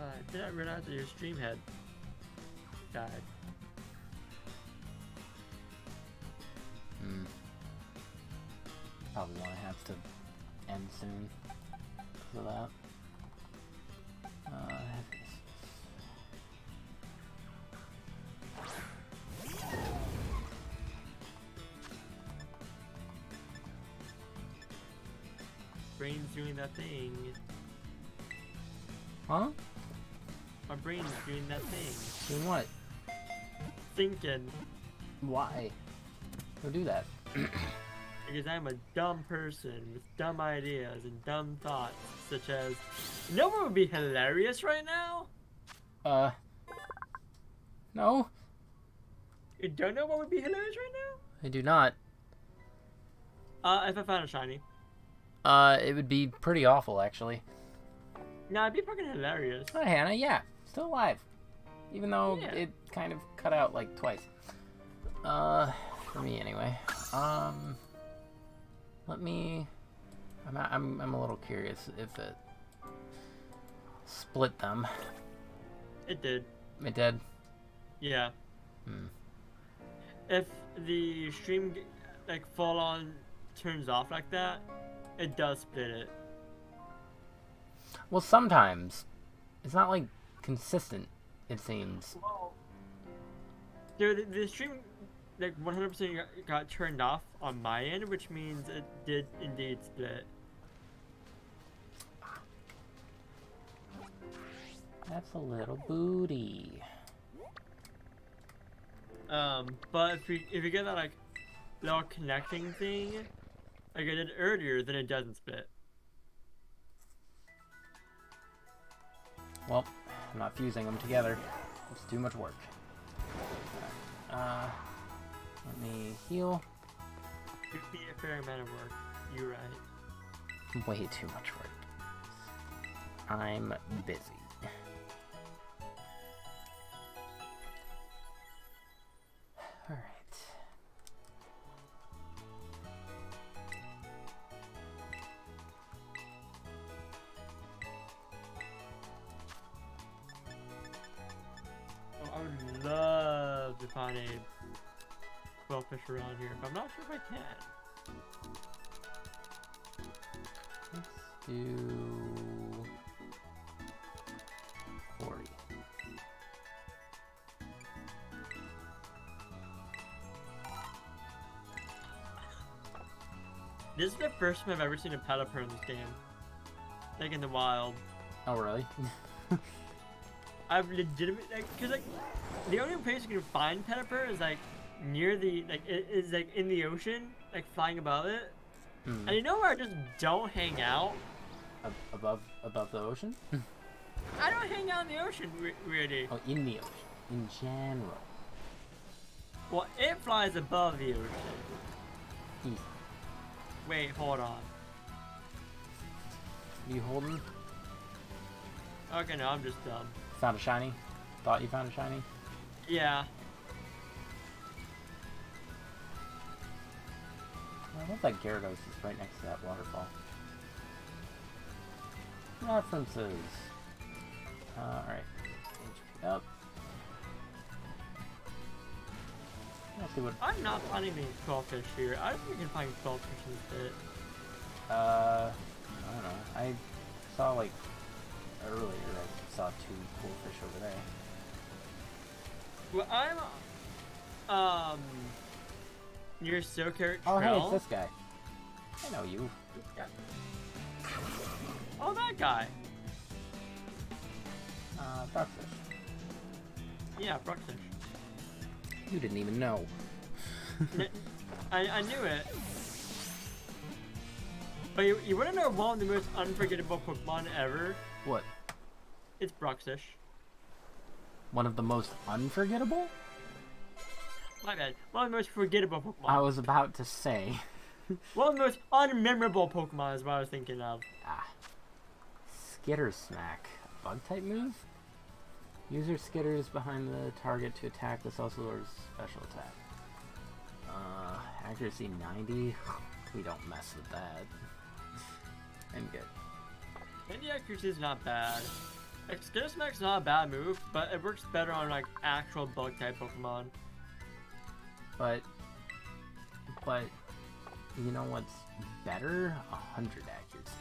Uh, did I realize that your stream had died? Hmm. Probably want to have to end soon because of that. Uh, Brain's doing that thing. huh? My brain's doing that thing. Doing what? Thinking. Why? Go do that. Because I'm a dumb person with dumb ideas and dumb thoughts, such as, you know what would be hilarious right now? Uh. No, You don't know what would be hilarious right now? I do not. Uh, if I found a shiny. Uh, it would be pretty awful, actually. Nah, it'd be fucking hilarious. Hi, Hannah. Yeah, still alive. Even though Yeah. it kind of cut out like twice. Uh, for me anyway. Um, let me. I'm I'm I'm a little curious if it split them. It did. It did. Yeah. Hmm. If the stream like full on turns off like that, it does split it. Well, sometimes it's not like consistent. It seems. Well, the, the stream like 100% got, turned off on my end, which means it did indeed split. That's a little booty. Um, but if we if you get that like little connecting thing, like I did earlier, then it doesn't split. Well, I'm not fusing them together. It's too much work. Uh, let me heal. It'd be a fair amount of work. You're right. Way too much work. I'm busy. Find a Qwilfish around here, but I'm not sure if I can. Let's do 40. This is the first time I've ever seen a Pelipper in this game. Like in the wild. Oh, really? I've legitimate like, cause like, the only place you can find Pelipper is like near the like it is like in the ocean, like flying above it. Hmm. And you know where I just don't hang out? Ab- above above the ocean? I don't hang out in the ocean, really. oh, in the ocean. In general. Well, it flies above the ocean. Hmm. Wait, hold on. You holding? Okay, no, I'm just dumb. Found a shiny? Thought you found a shiny? Yeah. I love that Gyarados is right next to that waterfall. References. Alright. Up. Let's see what. I'm not finding any Qwilfish here. I don't think we can find Qwilfish in this pit. Uh, I don't know. I saw like earlier. I saw two cool fish over there. Well, I'm um near Silk Carrot Oh, hey, it's this guy. I know you. Oh, that guy. Uh, Bruxish. Yeah, Bruxish. You didn't even know. I, I knew it. But you, you wanna know one of the most unforgettable Pokemon ever? What? It's Bruxish. One of the most unforgettable? My bad. One of the most forgettable Pokemon. I was about to say. One of the most unmemorable Pokemon is what I was thinking of. Ah. Skitter Smack. Bug type move? User skitters behind the target to attack with Sussurr's special attack. Uh, accuracy 90? We don't mess with that. I'm good. And the accuracy is not bad. Skitter Smack's not a bad move, but it works better on like actual bug type Pokemon. But, but, you know what's better? A hundred accuracy.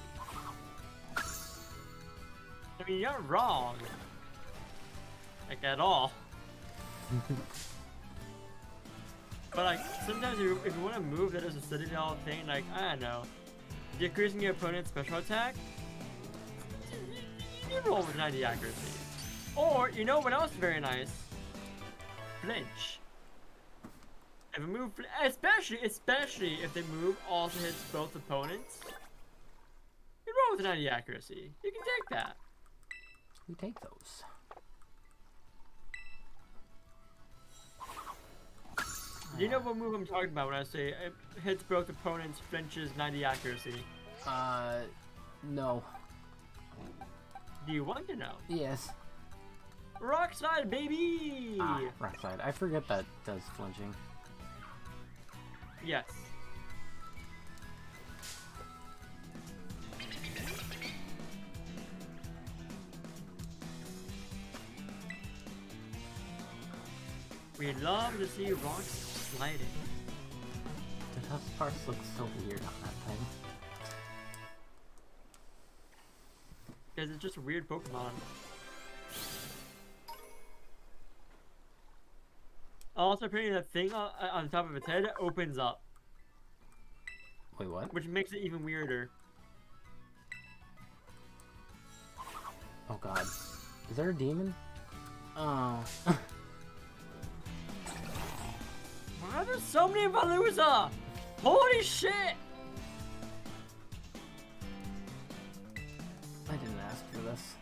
I mean, you're wrong. Like at all. but like sometimes if you, if you want to move that is a Citadel thing, like I don't know, decreasing your opponent's special attack, you roll with 90 accuracy. Or you know what else is very nice? Flinch. If a move, especially especially if the move also hits both opponents, you roll with 90 accuracy. You can take that. We take those. Do you know what move I'm talking about when I say it hits both opponents, flinches, 90 accuracy? Uh, no. Do you want to know? Yes. Rock slide, baby! Ah, rock slide. I forget that does flinching. Yes. We love to see rocks sliding. The Dunsparce looks so weird on that thing. Because it's just a weird Pokemon. Also, apparently that thing on, on top of its head opens up, Wait, what? which makes it even weirder. Oh god. Is there a demon? Oh. Why are there so many Veluza? Holy shit! I ask for this.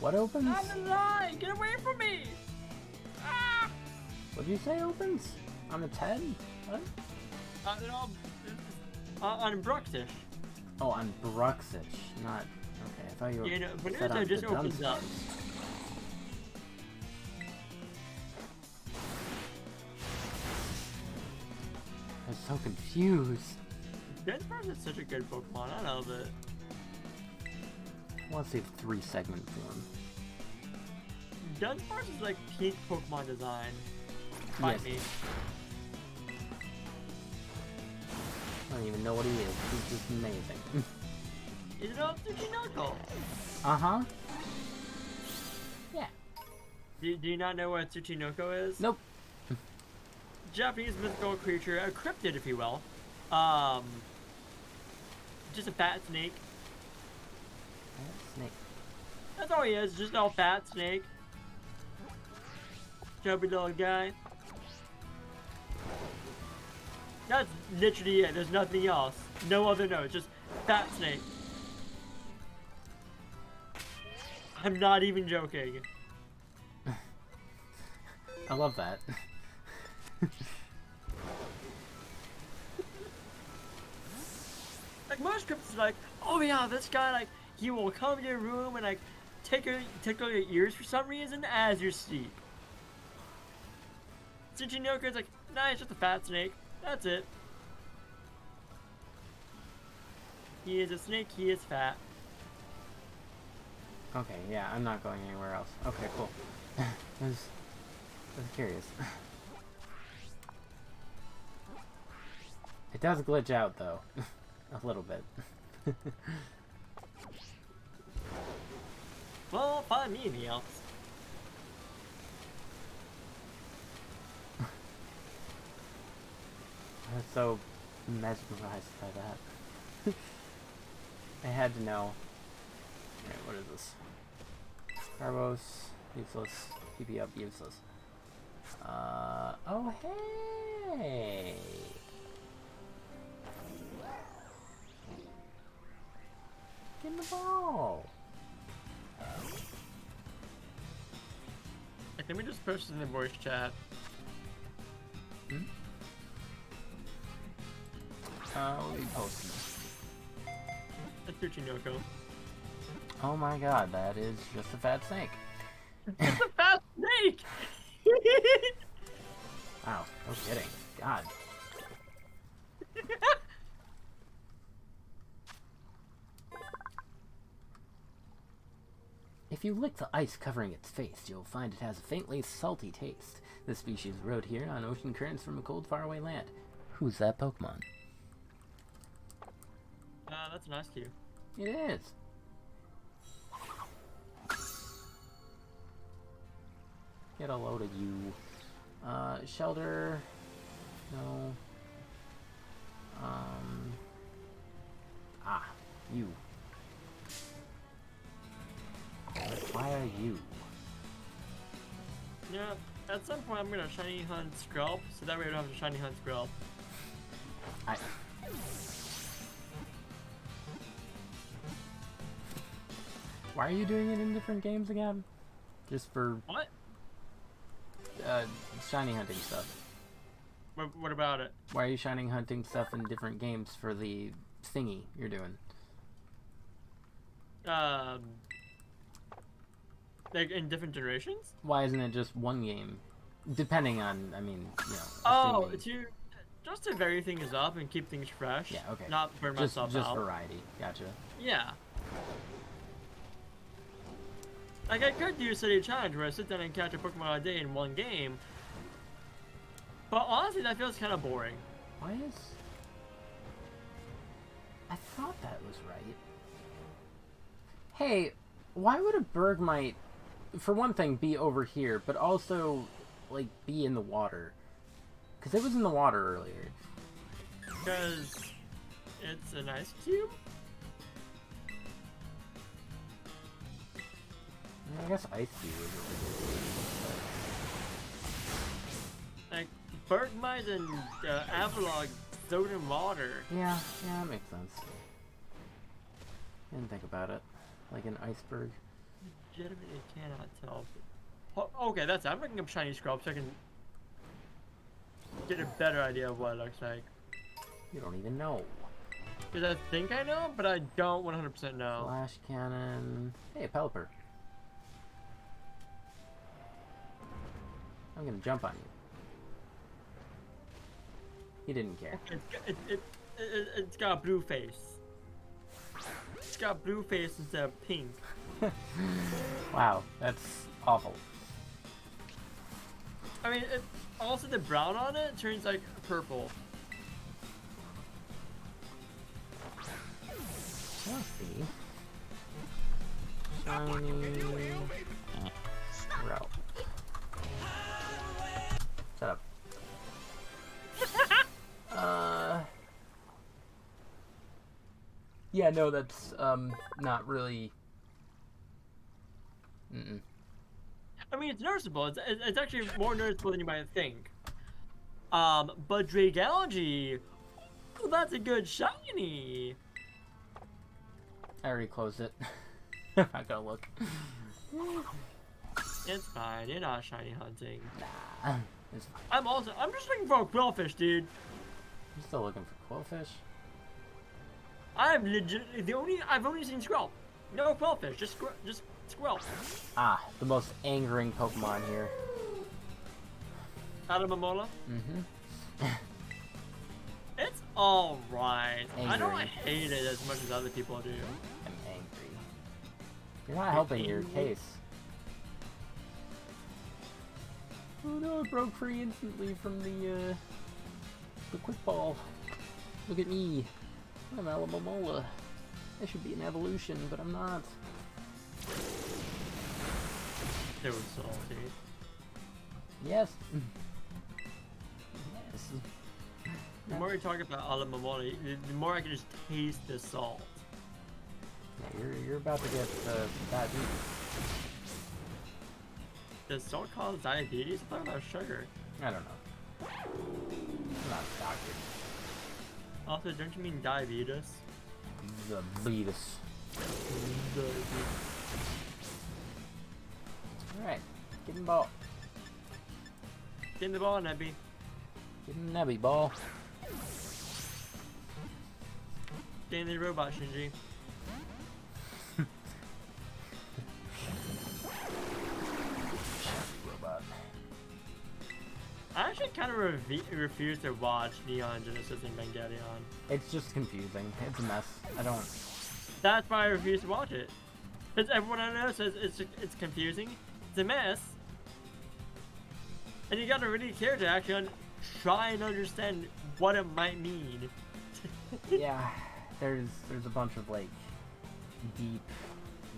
What opens? Not the line! Get away from me! Ah! What'd you say opens? On its head? What? Uh, no, uh, on Bruxish. Oh, on Bruxish, not... Okay, I thought you were... Yeah, no, Veluza just opens up. I'm so confused. Dunsparce is such a good Pokemon, I love it. I want to see the three segment form. Dunsparce is like peak Pokemon design. Fight Yes. me. I don't even know what he is. He's just amazing. Is it all Tsuchinoko? uh-huh. Yeah. Do, do you not know what Tsuchinoko is? Nope. Japanese mythical creature, a cryptid, if you will. Um, just a fat snake. Snake. That's all he is, just a fat snake. Chubby little guy. That's literally it. There's nothing else. No other notes. Just fat snake. I'm not even joking. I love that. Like most cryptids, are like, oh yeah, this guy like he will come to your room and like take tickle tickle your ears for some reason as you sleep. Tsuchinoko is like, nah, it's just a fat snake. That's it. He is a snake. He is fat. okay, yeah, I'm not going anywhere else. Okay, cool. I was, I was curious. It does glitch out, though. A little bit. Well, find me in the Alps. I was so mesmerized by that. I had to know. Alright, what is this? Carbos, useless. PP up, useless. Uh, oh hey! Get in the ball! Like, let me just post in the voice chat. Hmm? Uh, we'll be posting. That's Tsuchinoko. Oh my god, that is just a fat snake. It's a fat snake! Wow, no kidding. God. If you lick the ice covering its face, you'll find it has a faintly salty taste. This species rode here on ocean currents from a cold, faraway land. Who's that Pokemon? Uh, that's an Eiscue. It is. Get a load of you. Uh, shelter. No. Um. Ah, you. Why are you? Yeah, at some point I'm gonna shiny hunt Skrelp, so that way I don't have to shiny hunt Skrelp. I. Why are you doing it in different games again? Just for What? uh, shiny hunting stuff. What, what about it? Why are you shining hunting stuff in different games for the thingy you're doing? Um, like in different generations? Why isn't it just one game? Depending on, I mean, you know. Oh, to just to vary things up and keep things fresh. Yeah, okay. Not burn just myself just out. variety. Gotcha. Yeah. Like I could do a city challenge where I sit down and catch a Pokemon a day in one game. But honestly, that feels kind of boring. Why is? I thought that was right. Hey, why would a Bergmite, for one thing, be over here, but also, like, be in the water? Because it was in the water earlier. Because it's an ice cube? I guess Ice Cube is Like, Bergmite and uh, Avalugg float in water. Yeah, yeah, that makes sense. Didn't think about it. Like an iceberg. Legitimately cannot tell. Oh, okay, that's it. I'm looking up shiny Skrelp so I can get a better idea of what it looks like. You don't even know. Because I think I know, but I don't 100% know. Flash cannon. Hey, Pelipper. I'm gonna jump on you. He didn't care. It's, got- it, it, it, it's got a blue face. It's got blue face instead of pink. Wow, that's awful. I mean, it, also the brown on it turns like purple. Shiny. Route. Shut up. uh. Yeah, no, that's um not really. Mm-mm. I mean, it's noticeable. It's, it's actually more noticeable than you might think. Um, but Dragalge, well, that's a good shiny. I already closed it. I'm not gonna look. It's fine. You're not shiny hunting. Nah. It's fine. I'm also. I'm just looking for a Qwilfish, dude. I'm still looking for Qwilfish. I'm legit. The only I've only seen Squirrel. No Qwilfish. Just just squirrel. Ah, the most angering Pokemon here. Alomomola. Mm-hmm. It's all right. I don't hate it as much as other people do. I'm angry. You're not helping your case. Oh no, it broke free instantly from the, uh, the quick ball. Look at me. I'm Alomomola. I should be an evolution, but I'm not. It was salty. Yes. yes. The more we talk about Alomomola, the- the more I can just taste the salt. Yeah, you're, you're about to get uh, diabetes. Does salt cause diabetes? I thought about sugar. I don't know. I'm not a doctor. Also, don't you mean diabetes? Diabetes. Alright, get in ball. Get in the ball, Nebby. Get in Nebby ball. Get in the robot, Shinji. Robot. I actually kind of rev- refuse to watch Neon Genesis and Evangelion. It's just confusing. It's a mess. I don't. That's why I refuse to watch it. Because everyone I know says it's it's confusing. It's a mess. And you gotta really care to actually try and understand what it might mean. yeah, there's there's a bunch of like deep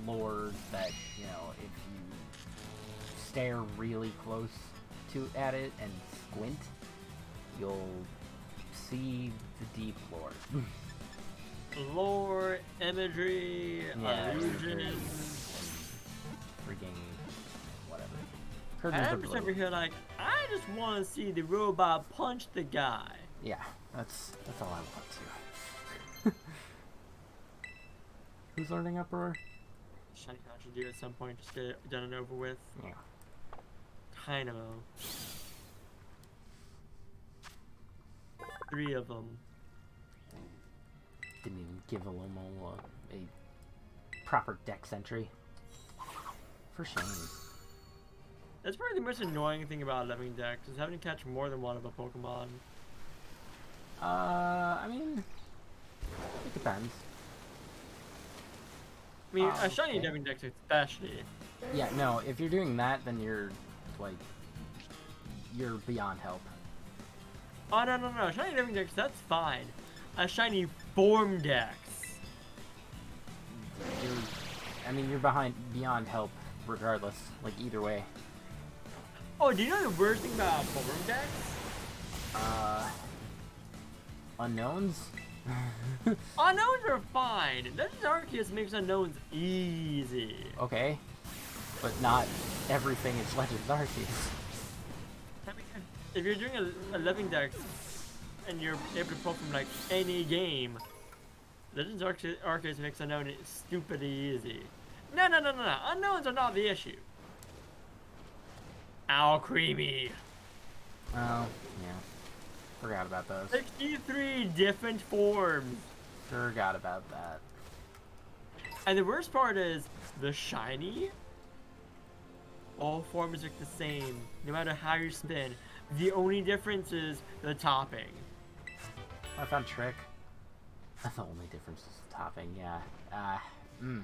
lore that you know if you stare really close to at it and squint, you'll see the deep lore. Lore, imagery, Yeah, illusions. imagery. Freaking whatever. Curtains I'm just over here like, I just want to see the robot punch the guy. Yeah, that's that's all I want to. Who's learning uproar? Shiny I should do at some point, just get it done and over with. Yeah. Dynamo. Three of them. Didn't even give Alomo a, a proper dex entry. For shame. That's probably the most annoying thing about Living Dex is having to catch more than one of a Pokemon. Uh, I mean, it depends. I mean, Ah, a shiny okay. Living Dex especially. Yeah, no, if you're doing that, then you're, like, you're beyond help. Oh no no no, shiny Living Dex that's fine. A shiny Form Dex. You're, I mean, you're behind, beyond help, regardless. Like, either way. Oh, do you know the worst thing about Form Dex? Uh, unknowns? Unknowns are fine. Legends Arceus makes unknowns easy. okay. But not everything is Legends Arceus. If you're doing a, a living dex and you're able to pull from like any game, Legends Arce- Arceus makes unknown stupidly easy. No, no, no, no, no. Unknowns are not the issue. Alcremie. Oh, yeah. Forgot about those. 63 different forms. Forgot about that. And the worst part is the shiny. All forms look the same, no matter how you spin. The only difference is the topping. I found Trick. That's the only difference is the topping, yeah. Uh, mm.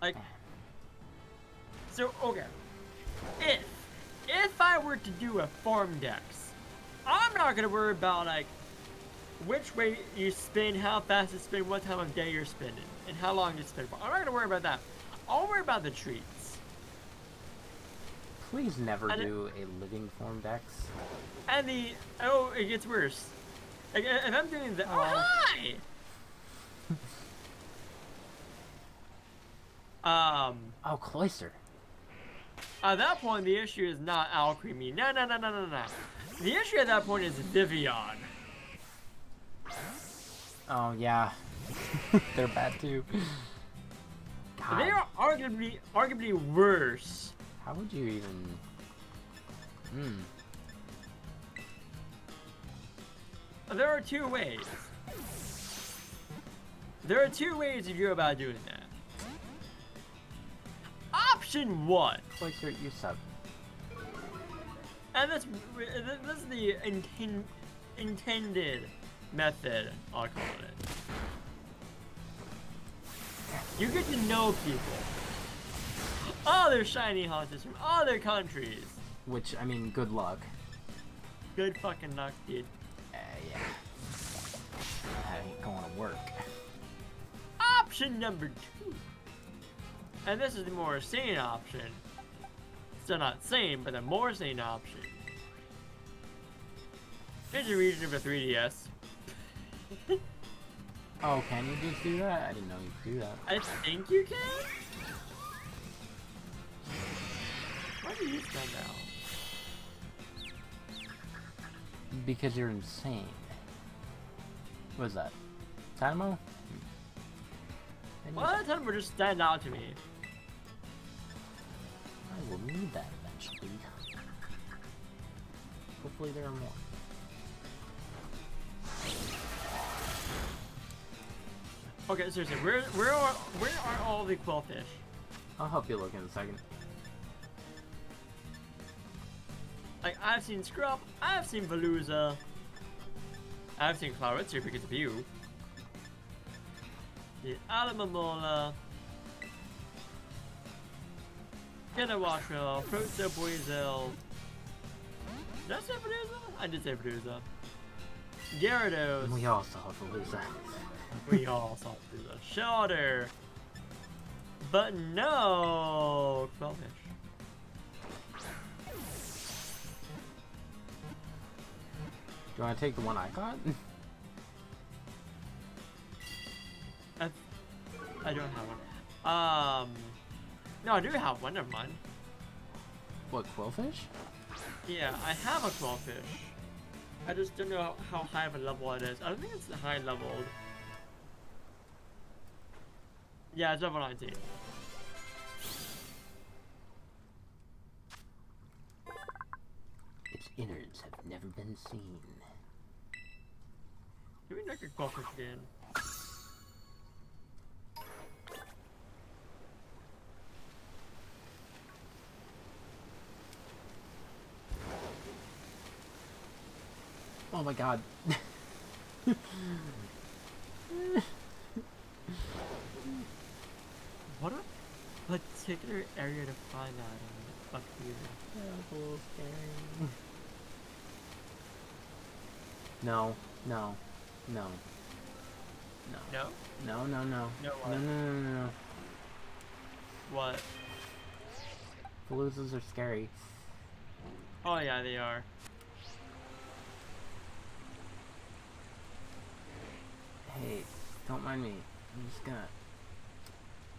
Like, so okay. If if I were to do a farm dex, I'm not gonna worry about like which way you spin, how fast you spin, what time of day you're spinning, and how long you spin for. I'm not gonna worry about that. I'll worry about the treats Please never And it- do a living form dex. and the oh, it gets worse. Like if I'm doing the oh, hi. Um, Oh, Cloister. at that point, the issue is not Alcremie. No, no, no, no, no, no. The issue at that point is Vivillon. Oh, yeah. They're bad too. God, They are arguably, arguably worse. how would you even... Hmm. There are two ways. There are two ways you go about doing that. Option one, Cloister, you sub. and this this is the inten- intended method. I'll call it. You get to know people. Other shiny hunters from other countries. Which, I mean, good luck. Good fucking luck, dude. Yeah. That ain't to work. Option number two. And this is the more sane option. Still not sane, but the more sane option. Here's a region of a 3DS. Oh, can you just do that? I didn't know you could do that. I think you can? Why do you stand out? Because you're insane. What is that? Dynamo? Hmm. That would just stand out to me. I will need that eventually. Hopefully there are more. Okay, seriously, where where are where are all the quillfish? I'll help you look in a second. I've seen Skrelp, I've seen Veluza, I've seen Claretsu because uh, of you. The Alomomola, Kenawasha, Proto Boizel. Did I say Veluza? I did say Veluza. Gyarados. We all saw Veluza. we all saw Veluza. Shorter. But no, Qwilfish. Do I take the one I got? I, I don't have one. Um, no, I do have one. Never mind. what, Qwilfish? Yeah, I have a Qwilfish. I just don't know how high of a level it is. I don't think it's high leveled. Yeah, it's level 19. Its innards have never been seen. Give me a Qwilfish again. Oh my god. What a particular area to find that in up here. That's a little scary. No, no, no. No. No? No, no, no. No No, what? no, no, no, no. What? Paloozas are scary. Oh yeah, they are. Hey, don't mind me. I'm just gonna.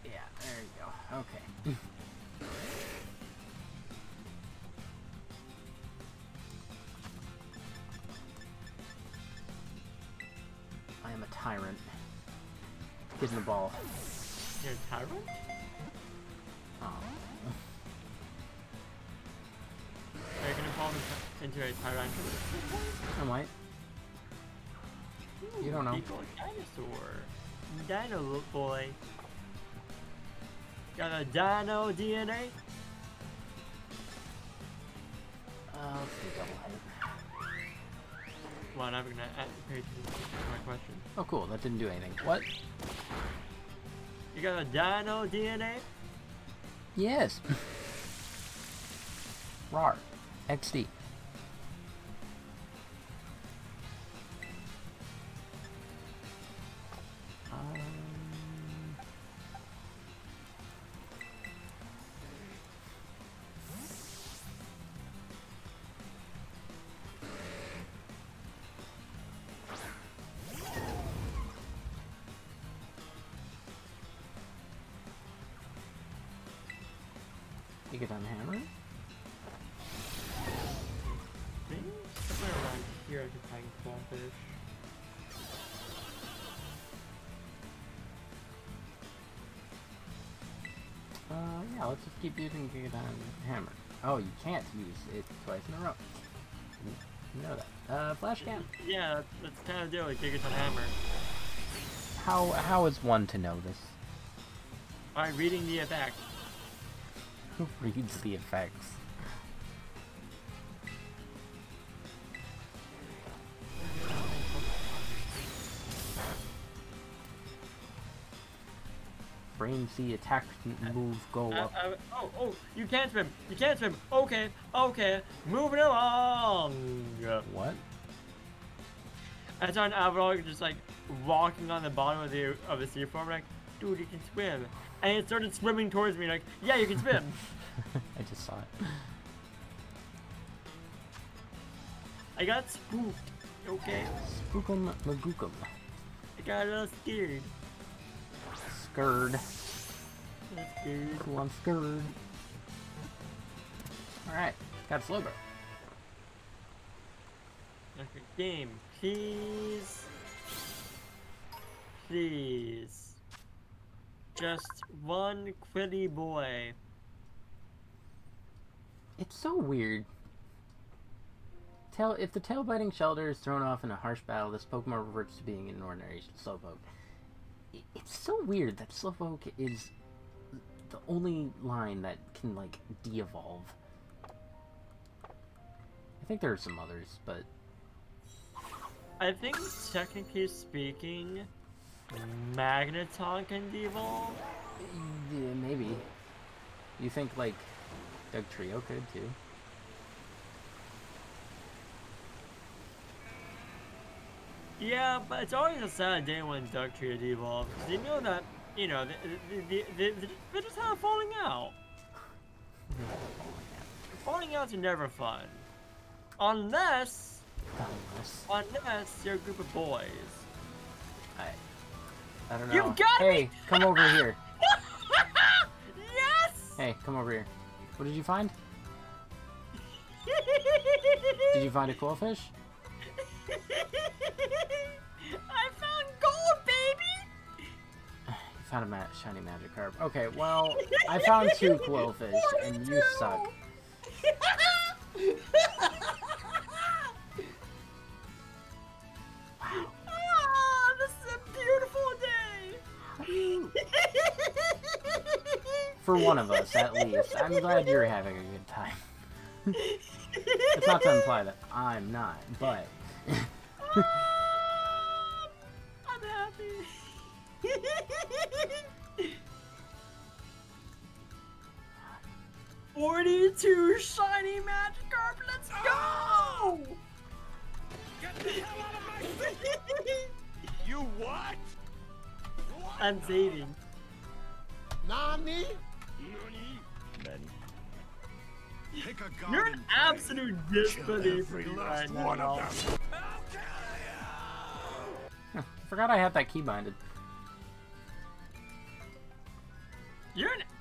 Yeah, there you go. Okay. I am a tyrant. Getting the ball. You're a tyrant? Oh. Are you gonna evolve into- a tyrant? I might. You don't know. Dinosaur. Dino boy. Got a dino DNA? Uh, do double height. I'm gonna a- pay attention to my question. Oh, cool. That didn't do anything. What? You got a dino DNA? Yes. RAR. XD. Keep using Gigaton Hammer. Oh, you can't use it twice in a row. You know that. Uh, Flash. Yeah, that's, that's kind of deal with Gigaton Hammer. How, how is one to know this? By reading the effect. Who reads the effects? C attack move go Uh, up. uh, oh, oh, you can't swim. You can't swim. Okay, okay. Moving along. What? I saw an avatar just like walking on the bottom of the of the sea floor. Like, dude, you can swim. And it started swimming towards me. Like, yeah, you can swim. I just saw it. I got spooked. Okay, Spookum magookum. I got a little scared. Scared. A little scared. Cool, I'm scared. Alright, got Slowbro. Okay, game, please. Please. Just one quilly boy. It's so weird. Tail, if the tail biting shelter is thrown off in a harsh battle, this Pokemon reverts to being an ordinary Slowpoke. I- It's so weird that Slowpoke is the only line that can, like, de evolve. I think there are some others, but I think technically speaking, Magneton can devolve. yeah, maybe. You think, like, Dugtrio could too. Yeah, but it's always a sad day when Dugtrio devolves. 'cause you know that, you know, they, they, they, they, just have falling out. Falling outs are never fun. Unless, Unless unless you're a group of boys. I, I don't know. You've got hey, me! come over here. yes! Hey, come over here. What did you find? Did you find a Qwilfish? I found a ma- shiny Magikarp. Okay, well, I found two Qwilfish, and you suck. Wow. Ah, this is a beautiful day. For one of us, at least. I'm glad you're having a good time. It's not to imply that I'm not, but I'm happy. Forty-two shiny Magikarp. Let's go! Get the hell out of my face! You what? I'm saving. Nani? Pick a You're an absolute disbelief Every in me last right one now. of them. Huh, forgot I had that key binded.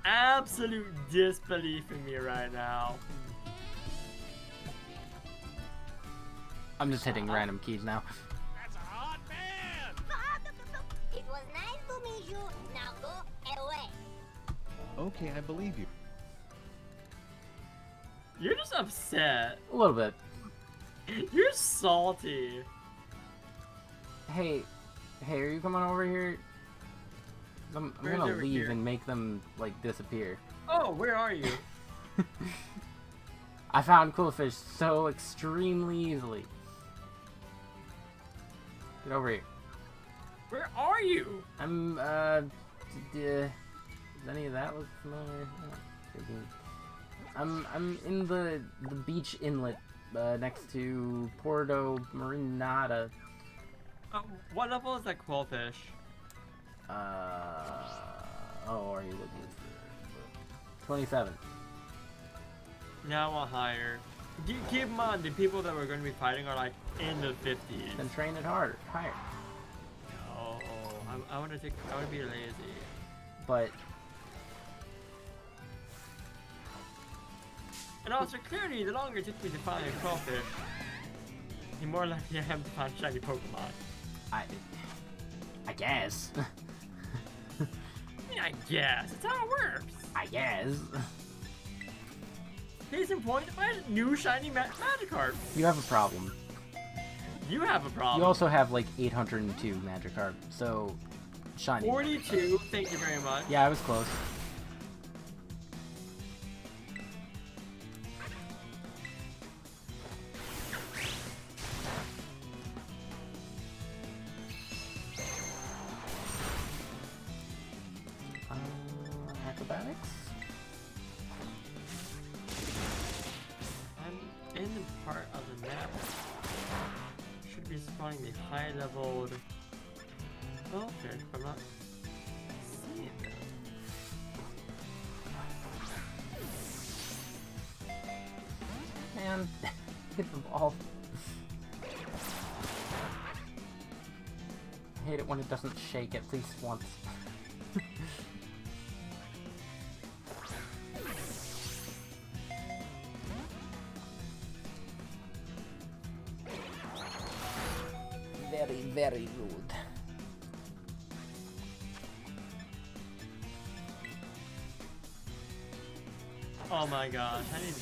Absolute disbelief in me right now. I'm just hitting random keys now. That's a hot man! It was nice to meet you. Now go away. Okay, I believe you. You're just upset. A little bit. You're salty. Hey, hey, are you coming over here? I'm, I'm gonna leave here? and make them like disappear. Oh, where are you? I found coolfish so extremely easily. Get over here. Where are you? I'm uh, does any of that look familiar? Oh, I'm I'm in the the beach inlet uh, next to Porto Marinada. Uh, what level is that Qwilfish? Uh, oh, are you looking for 27? Now a higher. Keep, keep in mind, the people that we're going to be fighting are like in the 50s. Then train it harder, higher. Oh, I'm, I want to take. I want to be lazy. But And also, clearly, the longer it takes me to find a crawfish, the more likely I am to find shiny Pokemon. I, I guess, I I guess it's how it works. I guess Case in point, I had a new shiny Ma- Magikarp. you have a problem. You have a problem. You also have like 802 Magikarp, so shiny. 42. Thank you very much. Yeah, I was close. Okay, I'm not seeing them. Man, hit the ball. I hate it when it doesn't shake at least once.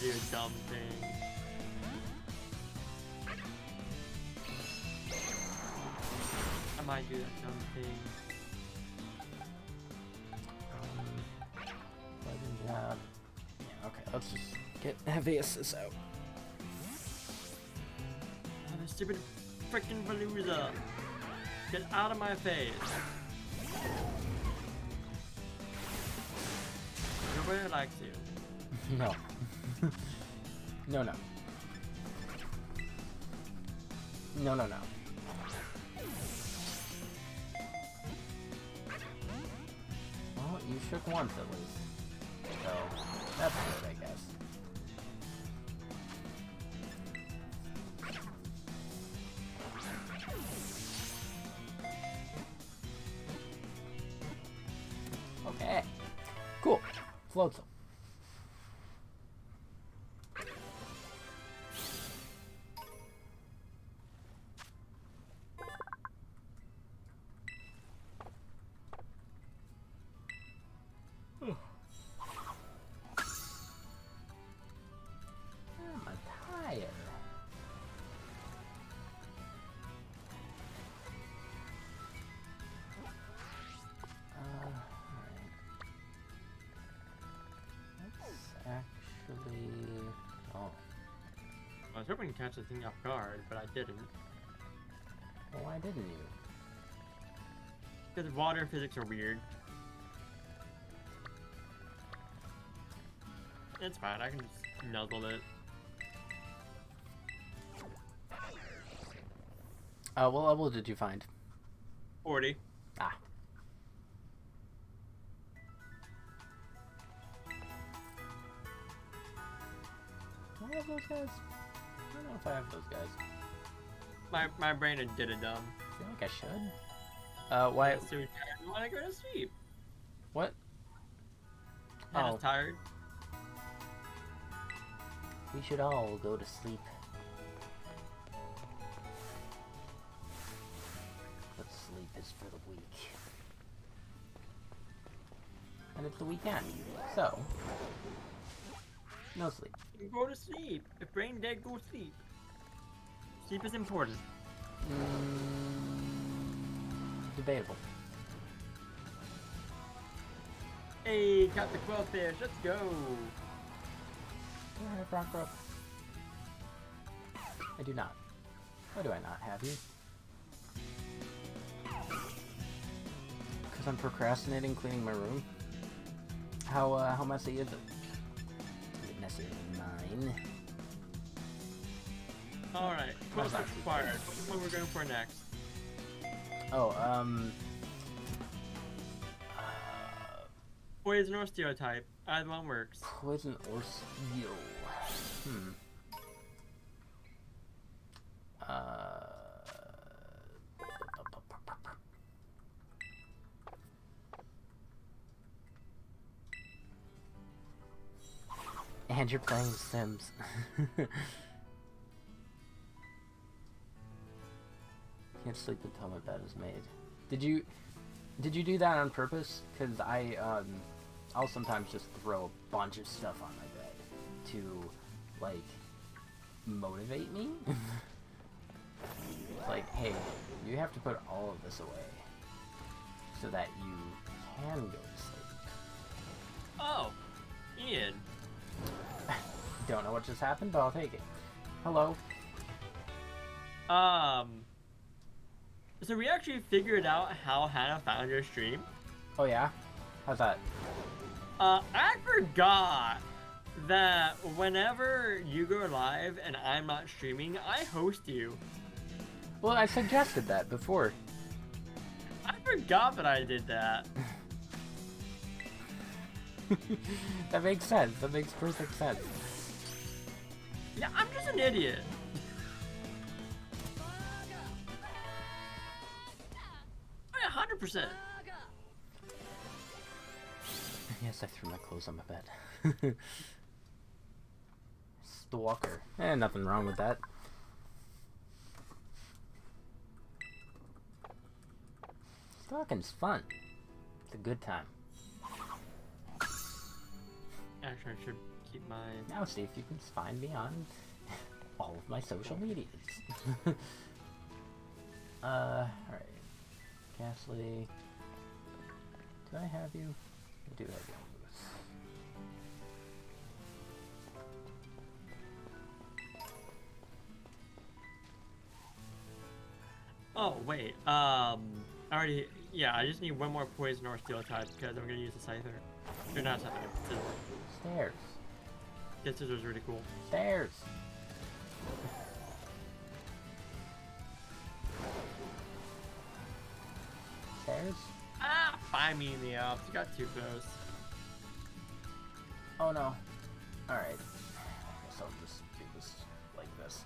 Do a dumb thing. I might do that dumb thing. Legend job. Yeah, okay, let's just get heavy assist out. Oh, the stupid freaking Veluza. Get out of my face. Nobody likes you. No. no, no. No, no, no. Well, you shook once at least. Oh, I was hoping to catch the thing off guard, but I didn't. well, why didn't you? Because water physics are weird. It's fine, I can just nuzzle it. Uh, what level did you find? 40. Those guys? I don't know if I have those guys. My, my brain did a dumb. I feel like I should. Uh, why? So I want to go to sleep. What? I'm Oh. tired. We should all go to sleep. But sleep is for the weak. And it's the weekend, so no sleep. Go to sleep. If brain dead, go sleep. Sleep is important. Mm, debatable. Hey, got the Qwilfish. Let's go. I have rock rope? I do not. Why do I not have you? Because I'm procrastinating cleaning my room. How uh, how messy is it? Is it messier than mine? All right. That's Qwilfish not too acquired. What we're going for next? Oh, um. Uh, Poison or stereotype. Either one works. poison or steel? Hmm. And you're playing Sims. Can't sleep until my bed is made. Did you did you do that on purpose? Cause I um I'll sometimes just throw a bunch of stuff on my bed to like motivate me. Like, hey, you have to put all of this away so that you can go to sleep. Oh, Ian. Don't know what just happened, but I'll take it. Hello. Um. So we actually figured out how Hannah found your stream. Oh yeah? How's that? Uh, I forgot that whenever you go live and I'm not streaming, I host you. Well, I suggested that before. I forgot that I did that. that makes sense. That makes perfect sense. Yeah, I'm just an idiot. I 100%. Yes, I threw my clothes on my bed. Stalker. Eh, nothing wrong with that. Stalking's fun. It's a good time. Actually, I should keep my. Now see if you can find me on all of my social medias. uh, alright. Gastly. Do I have you? I do have you. Oh wait. Um, I already. Yeah, I just need one more poison or steel type because I'm gonna use the scyther. Or not scyther. Stairs. This is really cool. Stairs. Stairs? Ah, find me in the Alps. You got too close. Oh no. Alright. Guess I'll just do this like this.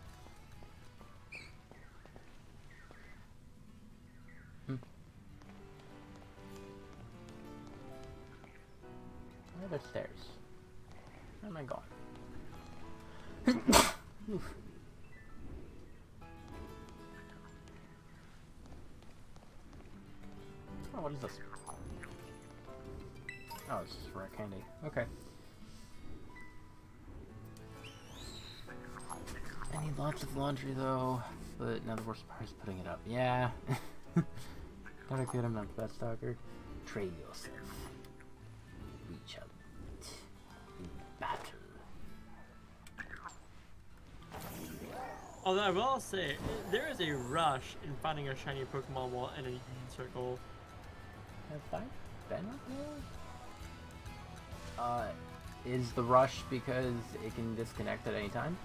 Hmm. Where are the stairs? Where am I going? Oh, what is this? Oh, it's just rare candy. Okay. I need lots of laundry though, but now the worst part is putting it up. Yeah. Gotta get I'm not the best dogger. Trade yourself. Although I will say, there is a rush in finding a shiny Pokemon while in a circle. Have I been up there? Uh, is the rush because it can disconnect at any time?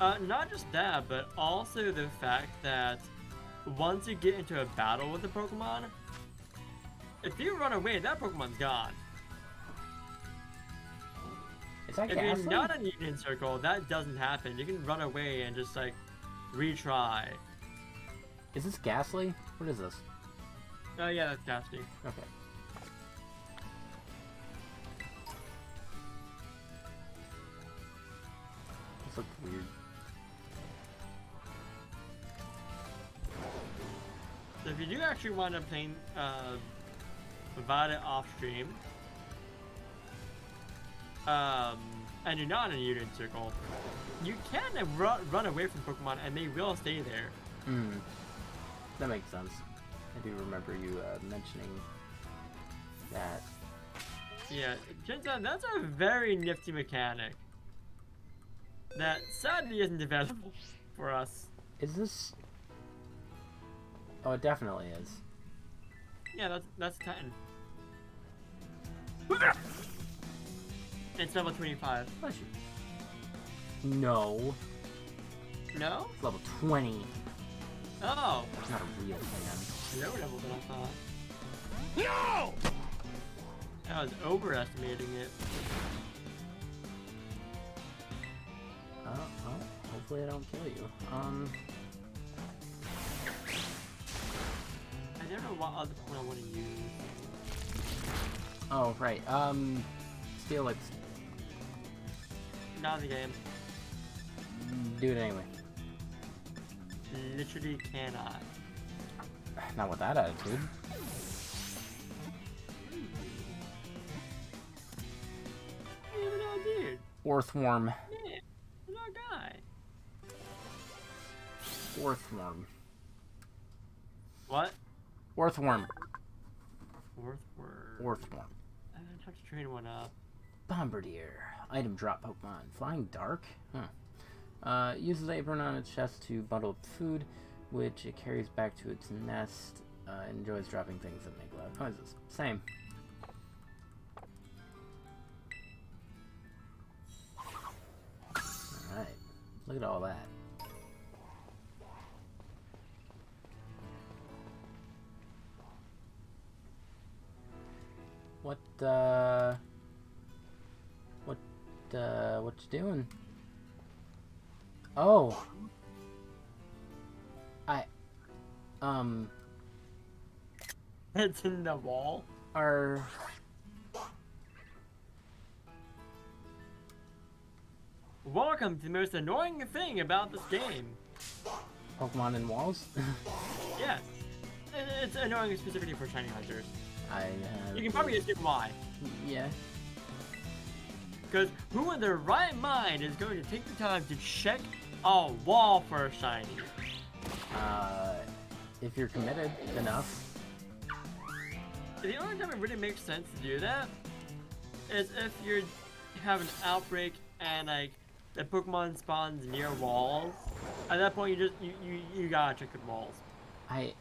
Uh, not just that, but also the fact that once you get into a battle with a Pokemon, if you run away, that Pokemon's gone. Is that If you're not in Union Circle, that doesn't happen. You can run away and just like retry. Is this Gastly? What is this? Oh yeah, that's Gaspy. Okay. This looks weird. So if you do actually want to play uh, Vada off stream, um, and you're not in a Union Circle, you can run, run away from Pokemon and they will stay there. Hmm. That makes sense. I do remember you uh, mentioning that. Yeah, turns out that's a very nifty mechanic that sadly isn't available for us. Is this? Oh, it definitely is. Yeah, that's that's Titan. It's level 25. Bless you. No, No? it's level 20. Oh, It's not a real fan. lower level than I thought. No! I was overestimating it. Oh, well, hopefully I don't kill you. Um, I don't know what other Pokemon I want to use. oh, right. Um, Steelix. Game. Mm, do it anyway. Literally cannot. Not with that attitude. You're a little dude. Orthworm. Yeah, little guy. Orthworm. What? Orthworm. Fourth word. Orthworm. I'd have to train one up. Bombirdier. Item drop Pokemon. Flying Dark? Huh. Uh, uses apron on its chest to bundle up food, which it carries back to its nest. Uh, enjoys dropping things that make loud noises. Same. Alright. Look at all that. What, uh... What, uh, what you doing? Oh! I... Um... It's in the wall. Are... Welcome to the most annoying thing about this game. Pokemon in walls? Yes. It's annoying specifically for shiny hunters. I have... You can probably just assume why. Yeah. Because who in their right mind is going to take the time to check a wall for a shiny? Uh... If you're committed enough. The only time it really makes sense to do that is if you have an outbreak and like the Pokemon spawns near walls. At that point, you just you you, you gotta check the walls. I...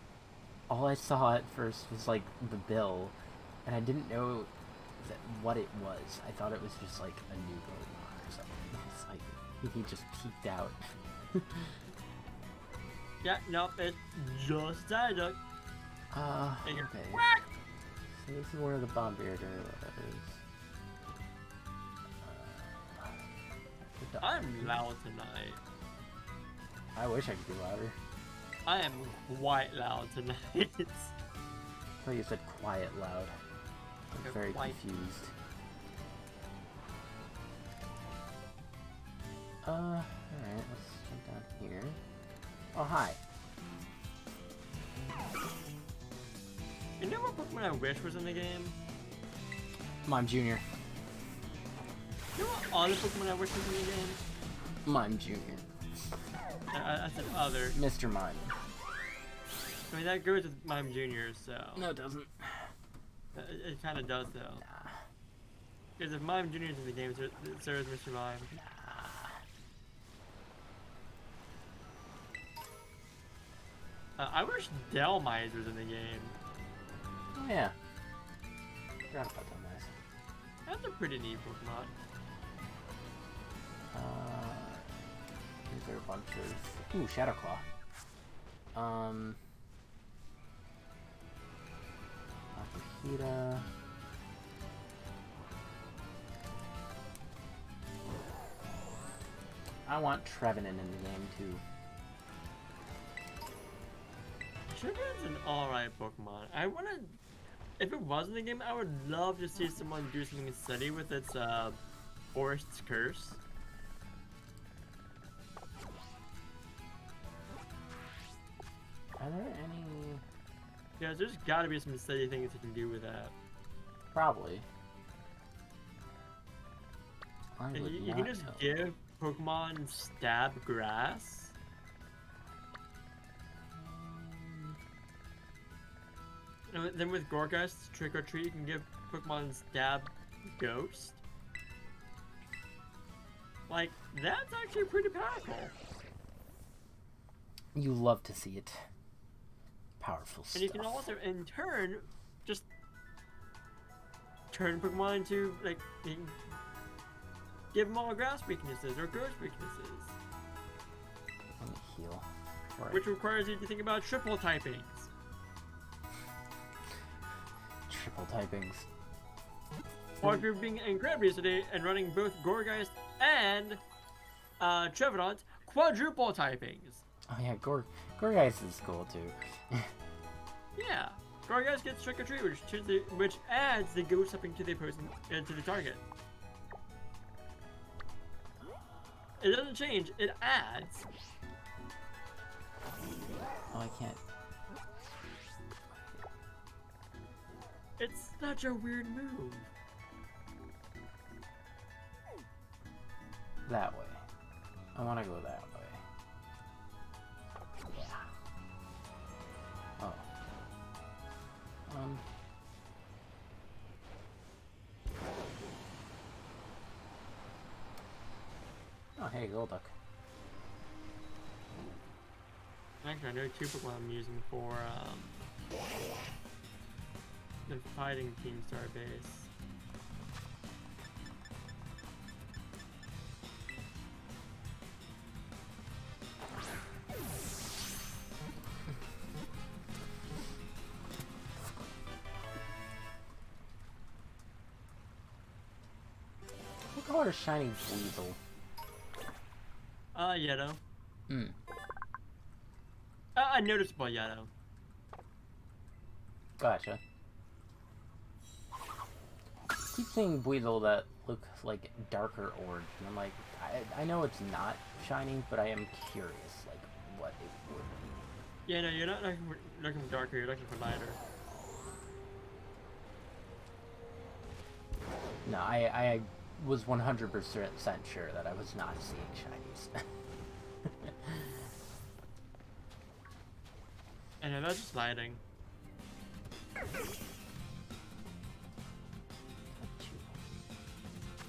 All I saw at first was, like, the bill, and I didn't know what it was. I thought it was just, like, a new Pokemon. So, it's like, he just peeked out. Yeah, nope, it's just Psyduck. Uh, you're okay. whack! So this is where the bomb beard is. Uh, I'm loud tonight. I wish I could be louder. I am quite loud tonight. I thought you said quiet loud. I'm very quiet. confused. Uh, alright, let's jump down here. Oh, hi. you know what Pokemon I wish was in the game? Mime Jr. You know what other Pokemon I wish was in the game? Mime Jr. I, I, I said other. Mr. Mime. I mean, that goes with Mime Jr., so. No, it doesn't. It, it kind of does, though. Nah. Because if Mime Jr. is in the game, so, so is Mr. Mime. Uh, I wish Dhelmise was in the game. Oh, yeah. Forgot about that, nice. That's a pretty neat Pokemon. Uh, these are a bunch of... Ooh, Shadow Claw. Um... I want Trevenant in the game, too. Trevenant's an alright Pokemon. I wanna. If it was in the game, I would love to see someone do something steady with its uh, Forest's Curse. Are there any... Yeah, there's gotta be some steady things you can do with that. Probably. You, you can just know. give Pokemon Stab Grass. And then with Gourgeist Trick or Treat, you can give Pokemon Stab Ghost. Like, that's actually pretty powerful. You love to see it. Powerful stuff. And you can also, in turn, just turn Pokemon into, like, give them all grass weaknesses or ghost weaknesses. Let me heal. I- Which requires you to think about triple typings. Triple typings. Or if you're being incredibly today and running both Gourgeist and uh, Trevenant, quadruple typings. Oh yeah, Gor Gourgeist is cool too. Yeah. Gourgeist gets Trick or Treat, which, the, which adds the ghost stepping to the opposing uh, to the target. It doesn't change, it adds. oh, I can't. It's such a weird move. That way. I want to go that way. Um. Oh, hey, Golduck. Actually, I know two Pokemon I'm using for um, the fighting Team Star base. What color is Shining Weasel? Uh, Yeto. Hmm. Uh, a noticeable Yeto. Gotcha. keep seeing Weasel that look like darker orange, and I'm like, I, I know it's not shining, but I am curious, like, what it would be. Yeah, no, you're not looking for, looking for darker, you're looking for lighter. No, I, I was 100% sure that I was not seeing shinies. And I know, that's just lighting.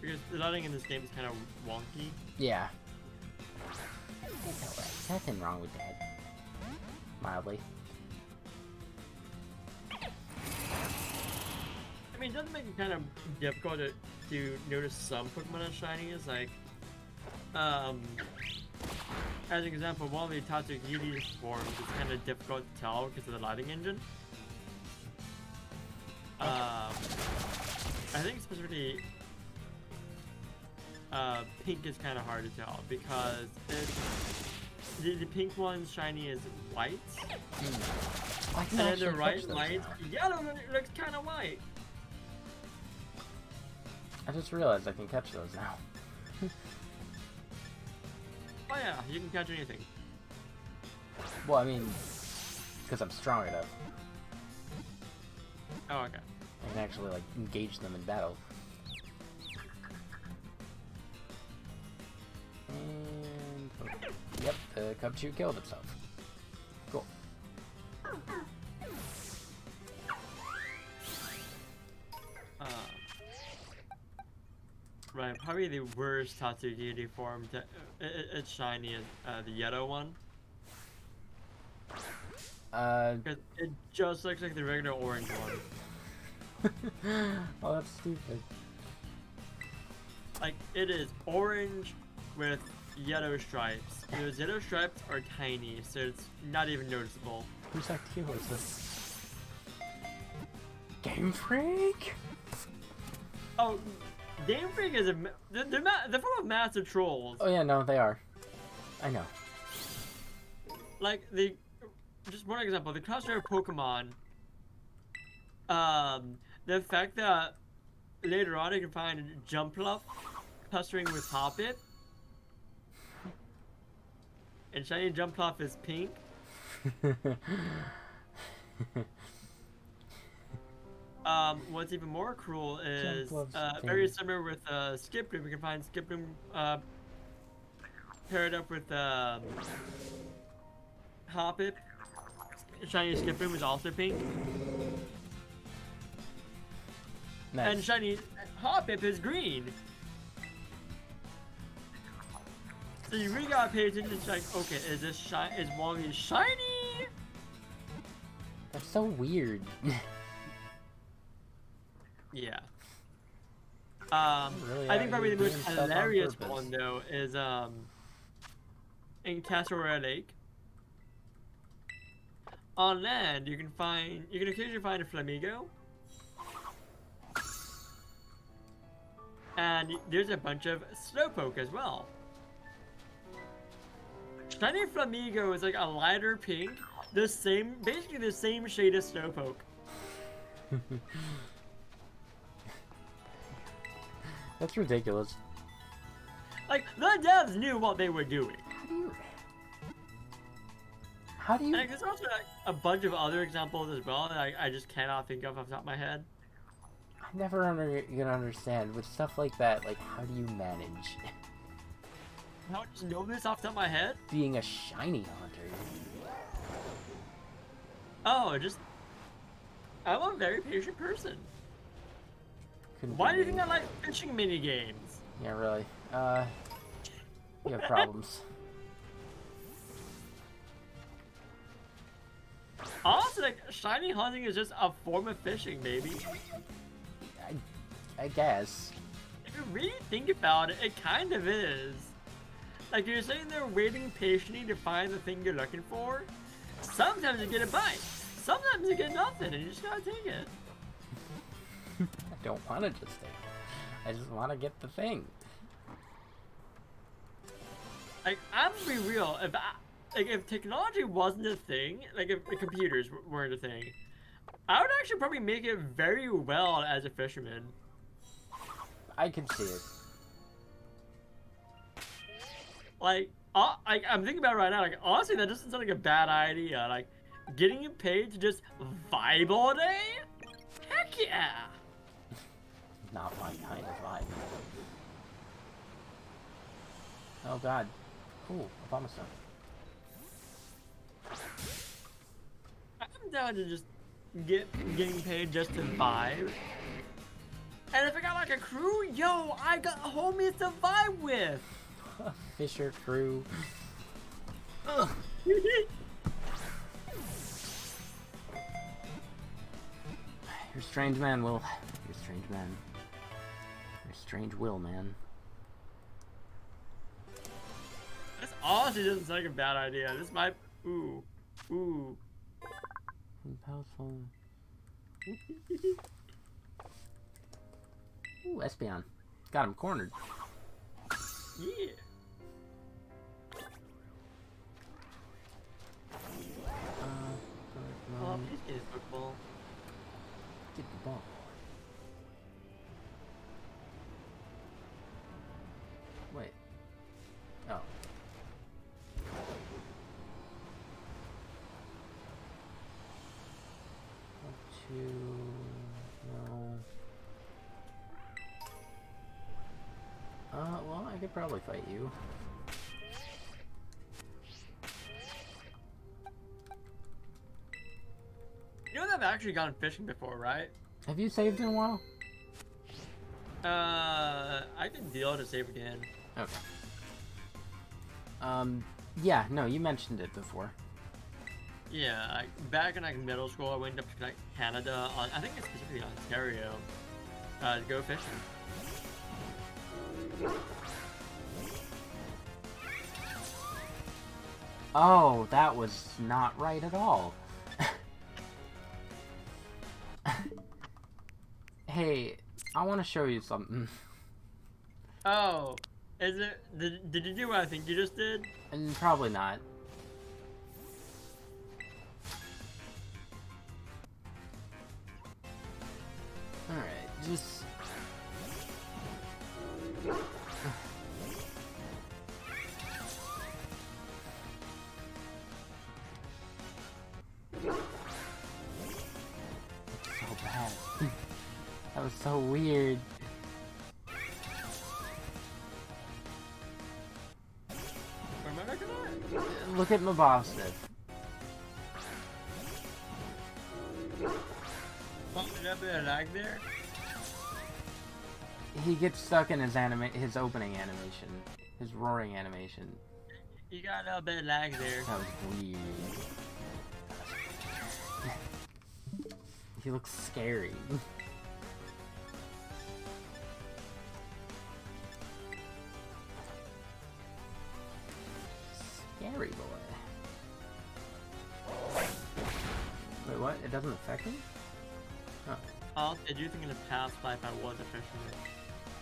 Because the lighting in this game is kind of wonky. yeah. That's. Nothing wrong with that. Mildly. I mean, it does make it kind of difficult to, to to notice some Pokemon as shiny is like, um, as an example, one of the Tatsugiri forms is kind of difficult to tell because of the lighting engine. Um, I think specifically, uh, pink is kind of hard to tell because the, the pink one's shiny is white, I can and then the catch right those light now. yellow look- looks kind of white. I just realized I can catch those now. Oh yeah, you can catch anything. Well, I mean, because I'm strong enough, Oh okay. I can actually like engage them in battle. And oh, yep, the Cubchoo killed itself. Probably the worst Tatsugiri form. To, it, it's shiny uh, the yellow one. Uh, it just looks like the regular orange one. oh, that's stupid. Like it is orange with yellow stripes. Those yellow stripes are tiny, so it's not even noticeable. Whose idea was this? Game Freak? Oh, Game Freak is a they're, they're, ma- they're full of massive trolls. Oh yeah, no, they are. I know. like the just one example the cluster of pokemon um the fact that later on you can find jumpluff clustering with hoppip and shiny jumpluff is pink um what's even more cruel is Jumpluff's uh, very similar with uh skiploom we can find skiploom uh paired up with um Hoppip. Shiny Skiploom is also pink. nice. And shiny Hoppip is green. So you really gotta pay attention to like, okay, is this shi- is one of shiny? They're so weird. Yeah. Um, Really I think probably the most stuff on hilarious one though is um in Casseroya Lake. On land, you can find you can occasionally find a Flamigo, and there's a bunch of slowpoke as well. Shiny Flamigo is like a lighter pink, the same, basically the same shade as slowpoke. That's ridiculous. Like the devs knew what they were doing. How do you? How do you? And there's also like, a bunch of other examples as well that I, I just cannot think of off the top of my head. I never under, gonna understand with stuff like that. Like, how do you manage How I just know this off the top of my head? being a shiny hunter? Oh, just I'm a very patient person. Couldn't Why do you think. I like fishing mini games? Yeah, really. Uh, you have problems. Also, like shiny hunting is just a form of fishing, baby. I guess. If you really think about it, it kind of is. Like you're sitting there waiting patiently to find the thing you're looking for. Sometimes you get a bite. Sometimes you get nothing, and you just gotta take it. I don't want to just it. I just want to get the thing. Like I'm gonna be real. If I, like if technology wasn't a thing, like if the computers weren't a thing, I would actually probably make it very well as a fisherman. I can see it. Like, uh, I, I'm thinking about it right now. Like honestly, that doesn't sound like a bad idea. Like getting you paid to just vibe all day. Heck yeah! Not my kind of vibe. Oh god. Ooh, Obama stone. I'm down to just get getting paid just to vibe. And if I got like a crew, yo, I got homies to vibe with. Fisher crew. You're a strange man, Will. You're a strange man. Strange will, man. This honestly doesn't sound like a bad idea. This might. Ooh. Ooh. Powerful. Ooh, Espeon. Got him cornered. Yeah. Uh, Oh, please get his football. get the ball. Probably fight you. You know that I've actually gone fishing before, right? Have you saved in a while? Uh, I can deal to save again. Okay. Um, yeah, no, you mentioned it before. Yeah, I, back in like middle school, I went up to like Canada. On, I think it's specifically Ontario, uh, to go fishing. Oh, that was not right at all. hey, I want to show you something. Oh, is it? Did, did you do what I think you just did? And probably not. Alright, just... at? Look at Mabosstiff. Oh, bit of lag there? He gets stuck in his anima- his opening animation, his roaring animation. You got a little bit of lag there. That was weird. he looks. Scary what? It doesn't affect him? Oh, did you think in the past life I was a fisherman?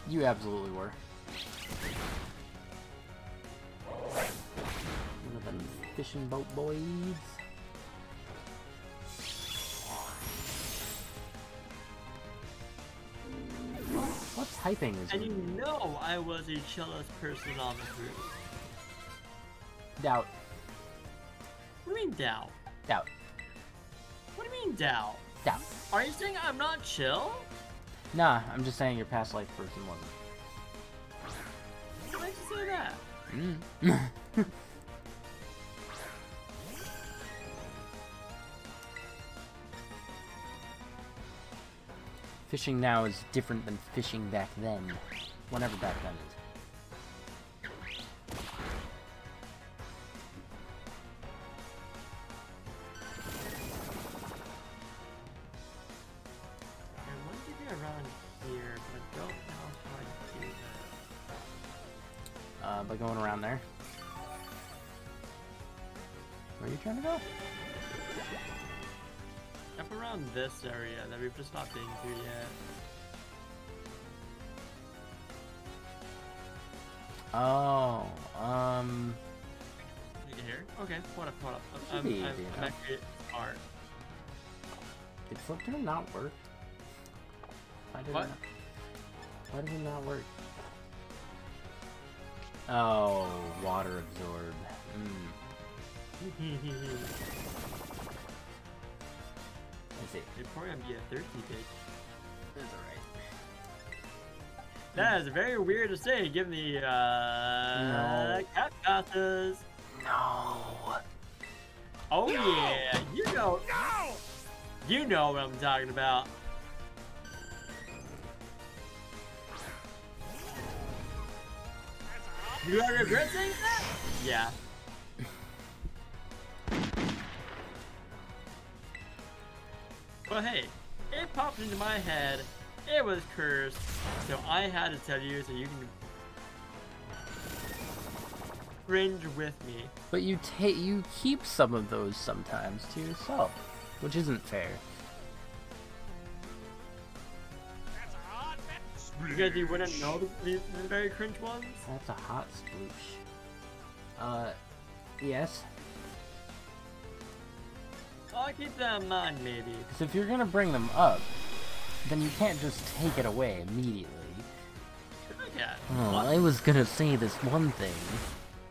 You absolutely were. One of them fishing boat boys. What typing is And you know I was a chillest person on the cruise. Doubt. What do you mean doubt? Doubt. What do you mean doubt? Doubt. Are you saying I'm not chill? Nah, I'm just saying your past life person wasn't. Why did you say that? Mm. fishing now is different than fishing back then. Whenever back then is. This area that we've just not been to yet. Oh, um, hear? Okay, what up, hold up. I'm, I'm, easy I'm actually smart. did flip turn not work? Why did What? It not, why did it not work? Oh, water absorb. Mm, I see. It'd probably be a 30 big. That's alright. That is very weird to say given the uh, No. cat passes. No. Oh yeah, you know, No! you know what I'm talking about. You ever regret saying that? Yeah. But hey, it popped into my head it was cursed. So I had to tell you so you can cringe with me. But you take you keep some of those sometimes to yourself, which isn't fair. That's a hot mess. Because you wouldn't know the, the, the very cringe ones. That's a hot sploosh. Uh, yes. Oh, I'll keep that in mind, maybe. Because if you're gonna bring them up, then you can't just take it away immediately. Yeah. Oh, I was gonna say this one thing.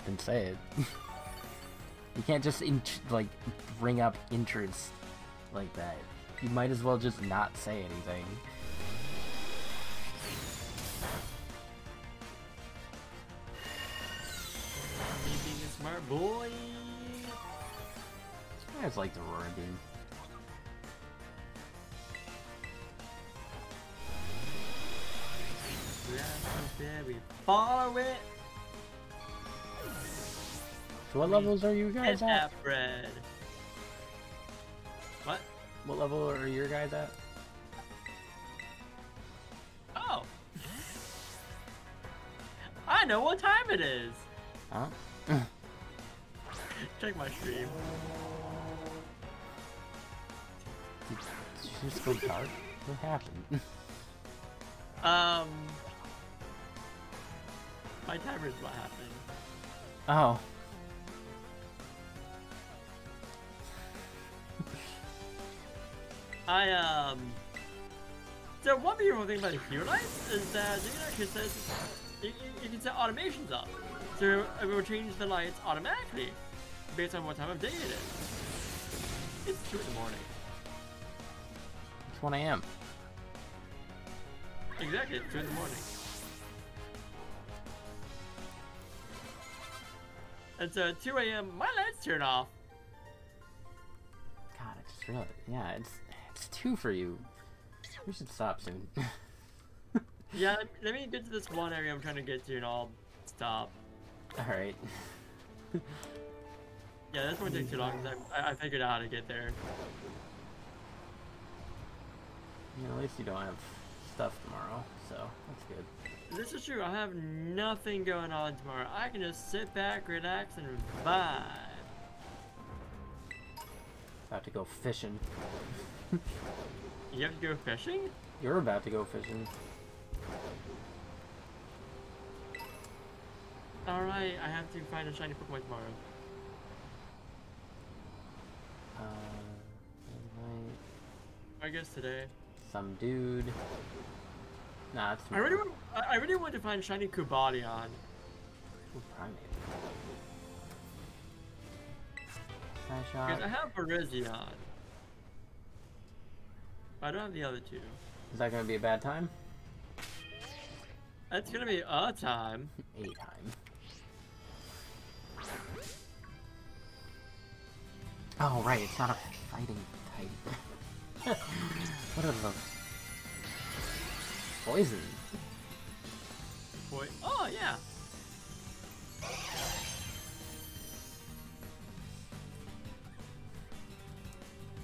Then say it. you can't just int- like bring up interest like that. You might as well just not say anything. A smart boy. I just like the roar beam. There we follow it. So what levels are you guys at? that bread. What? What level are your guys at? Oh. I know what time it is. Huh? Check my stream. Did just go dark? What happened? Um. My timer is what happened. oh. I um. So one beautiful thing about the hero lights is that you can actually set you, you, you can set automations up, so it will change the lights automatically based on what time of day it is. It's two in the morning. It's 1 a.m. Exactly, it's two in the morning. And so at 2 a.m. my lights turn off. God, I just realized. Yeah, it's it's two for you. We should stop soon. Yeah, let, me get to this one area I'm trying to get to and I'll stop. All right. Yeah, this won't take too long I, I figured out how to get there. You know, at least you don't have stuff tomorrow, so that's good. This is true. I have nothing going on tomorrow. I can just sit back, relax, and vibe. About to go fishing. You have to go fishing? You're about to go fishing. Alright, I have to find a shiny Pokemon tomorrow. Uh, I guess today. Some dude. Nah, it's I really want, I really want to find shiny. Ooh, Primeape. Because I have Virizion. I don't have the other two. Is that gonna be a bad time? That's gonna be a time. A time. Oh right, it's not a fighting type. What are those? Poison. Boy. Oh, yeah.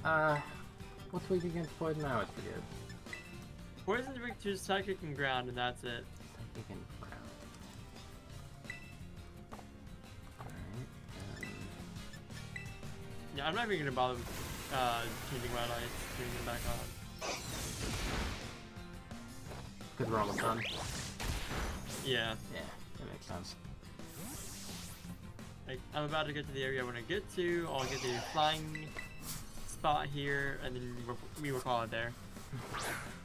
Uh, what's weak against poison? I always forget. Poison's weak to Psychic and Ground, and that's it. Psychic and Ground. Alright, um, Yeah, I'm not even gonna bother with, uh, changing my lights, turning them back on. Good roll with sun. Yeah. Yeah, that makes sense. Like, I'm about to get to the area I want to get to. I'll get the flying spot here, and then we'll, we will call it there.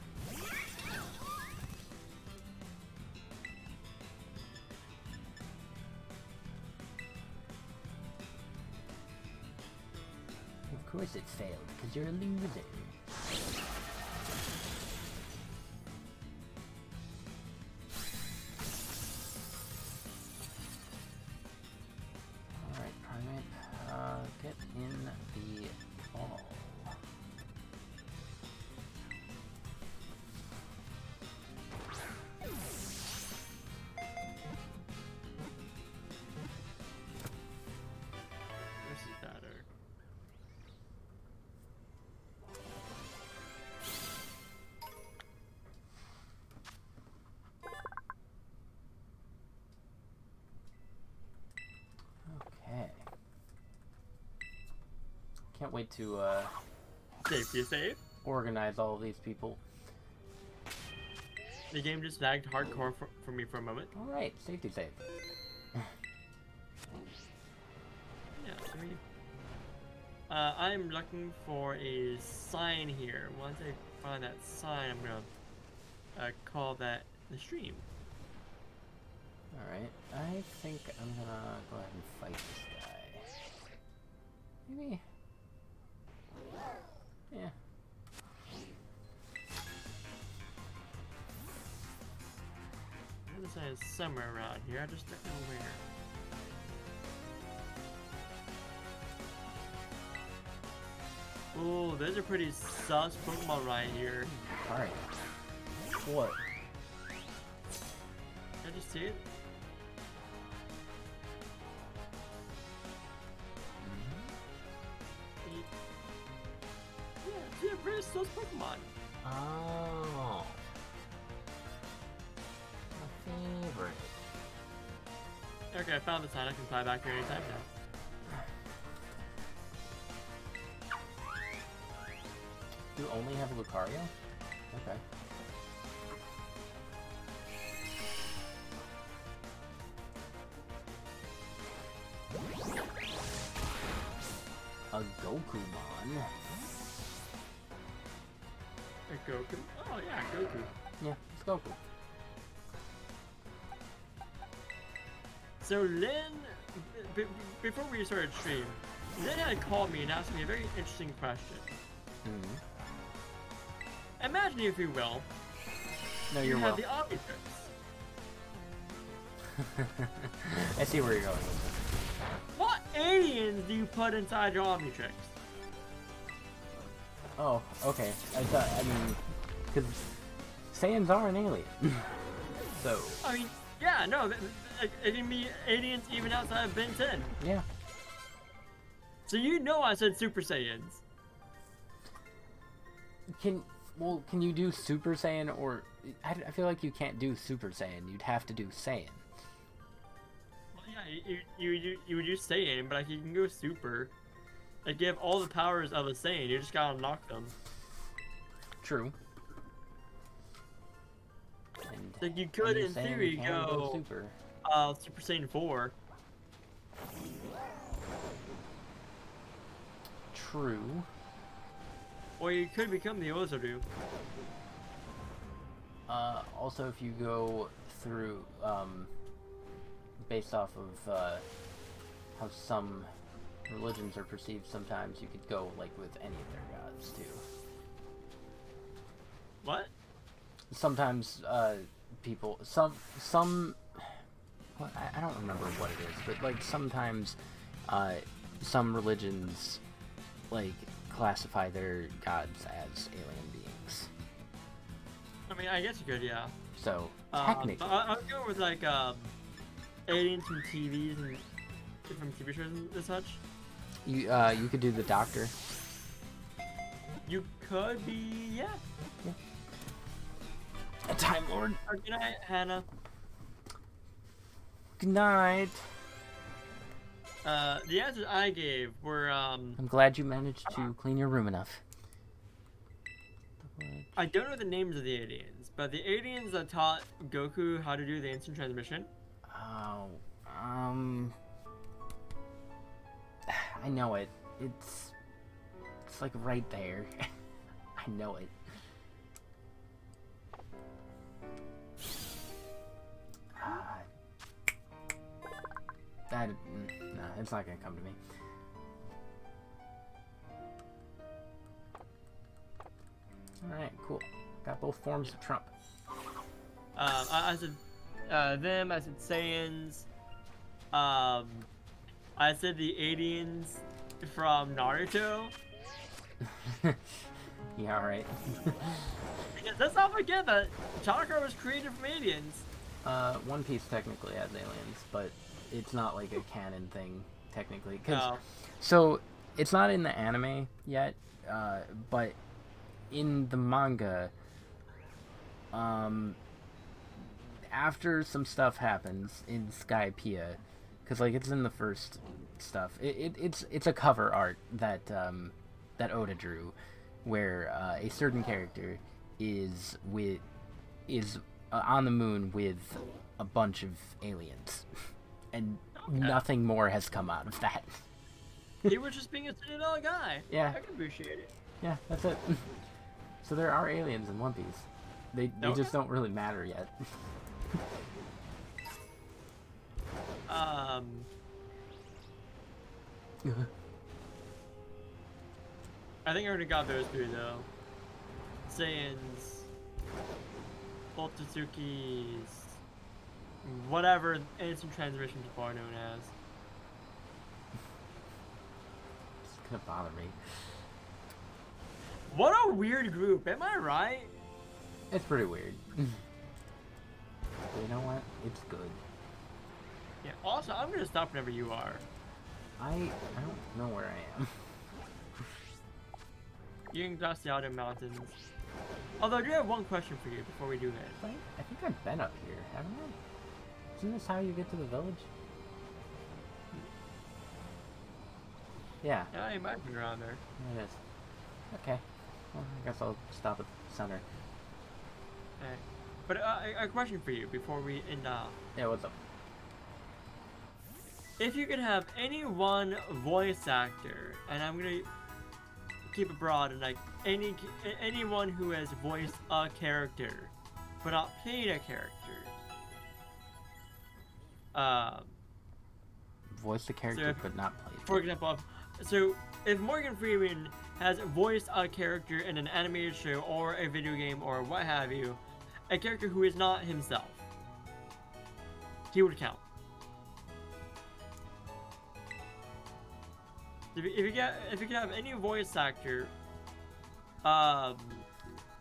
course it failed, because you're a loser. Can't wait to uh, Safety save. organize all of these people. The game just lagged hardcore for, for me for a moment. All right, safety save. Yeah, I mean, uh, I'm looking for a sign here. Once I find that sign, I'm gonna uh, call that the stream. All right, I think I'm gonna go ahead and fight this guy. Maybe. Yeah. The sign is somewhere around here. I just don't know where. Ooh, there's a pretty sus Pokemon right here. All right. What? Can I just see it? It's a pretty sus Pokemon. Oh. My favorite. Okay, I found the sign. I can fly back here anytime now. You only have Lucario? Okay. A Gokumon? Goku. Oh yeah, Goku. Yeah, it's Goku. So Lynn, before we started stream, Lynn had called me and asked me a very interesting question. hmm Imagine, if you will, No, you have well. the Omnitrix. I see where you're going. What aliens do you put inside your Omnitrix? Oh, okay. I thought, I mean, because Saiyans are an alien. so, I mean, yeah, no, it can be aliens even outside of Ben 10. yeah. So you know I said Super Saiyans. Can, well, can you do Super Saiyan or, I, I feel like you can't do Super Saiyan. You'd have to do Saiyan. Well, yeah, you, you, you, you would use Saiyan, but like you can go Super. Like you have all the powers of a Saiyan, you just gotta knock them. True. And Like you could, in Saiyan theory, can go Super. uh, Super Saiyan 4. True. Or you could become the Oozaru. Uh, also, if you go through, um, based off of uh, how some religions are perceived, sometimes you could go like with any of their gods too. What? Sometimes uh, people, some, some, well, I, I don't remember what it is, but like sometimes uh, some religions like classify their gods as alien beings. I mean, I guess you could, yeah. So Um, technically, but I, I would go with like um, aliens from TVs and from TV shows and such. You uh, you could do the Doctor. You could be, yeah. A Time Lord. Or good night, Hannah. Good night. Uh, the answers I gave were um, I'm glad you managed to clean your room enough. I don't know the names of the aliens, but the aliens that taught Goku how to do the instant transmission. Oh, um, I know it. It's it's like right there. I know it. Ah, that mm, no, it's not gonna come to me. All right, cool. Got both forms of Trump. Um, I, I said uh, them. I said Saiyans. Um, I said the aliens from Naruto. yeah, all right. Let's not forget that chakra was created from aliens. Uh, One Piece technically has aliens, but it's not like a canon thing technically. 'cause- No. so it's not in the anime yet, uh, but in the manga, um, after some stuff happens in Skypiea, because like it's in the first stuff. It, it it's it's a cover art that um, that Oda drew, where uh, a certain character is with is uh, on the moon with a bunch of aliens, and nothing more has come out of that. he was just being a Citadel guy. Yeah. I can appreciate it. Yeah, that's it. so there are aliens in One Piece. They they Okay. just don't really matter yet. Um, I think I already got those three though. Saiyans, Otsutsuki's, whatever instant transmission people are known as. it's gonna bother me. What a weird group, am I right? It's pretty weird. but you know what? It's good. Yeah. Also, I'm gonna stop whenever you are. I I don't know where I am. You can cross the outer mountains. Although I do have one question for you before we do that. Wait, I think I've been up here, haven't I? Isn't this how you get to the village? Yeah, Yeah, you might be around there. it is. Okay. Well, I guess I'll stop at the center. Alright. But uh, a- question for you before we end off. Yeah, what's up? If you could have any one voice actor, and I'm gonna keep it broad, and like any anyone who has voiced a character, but not played a character. Um, Voice the character, if- but not played. for example, if- so if Morgan Freeman has voiced a character in an animated show or a video game or what have you, a character who is not himself, he would count. If you, if you get if you can have any voice actor, um,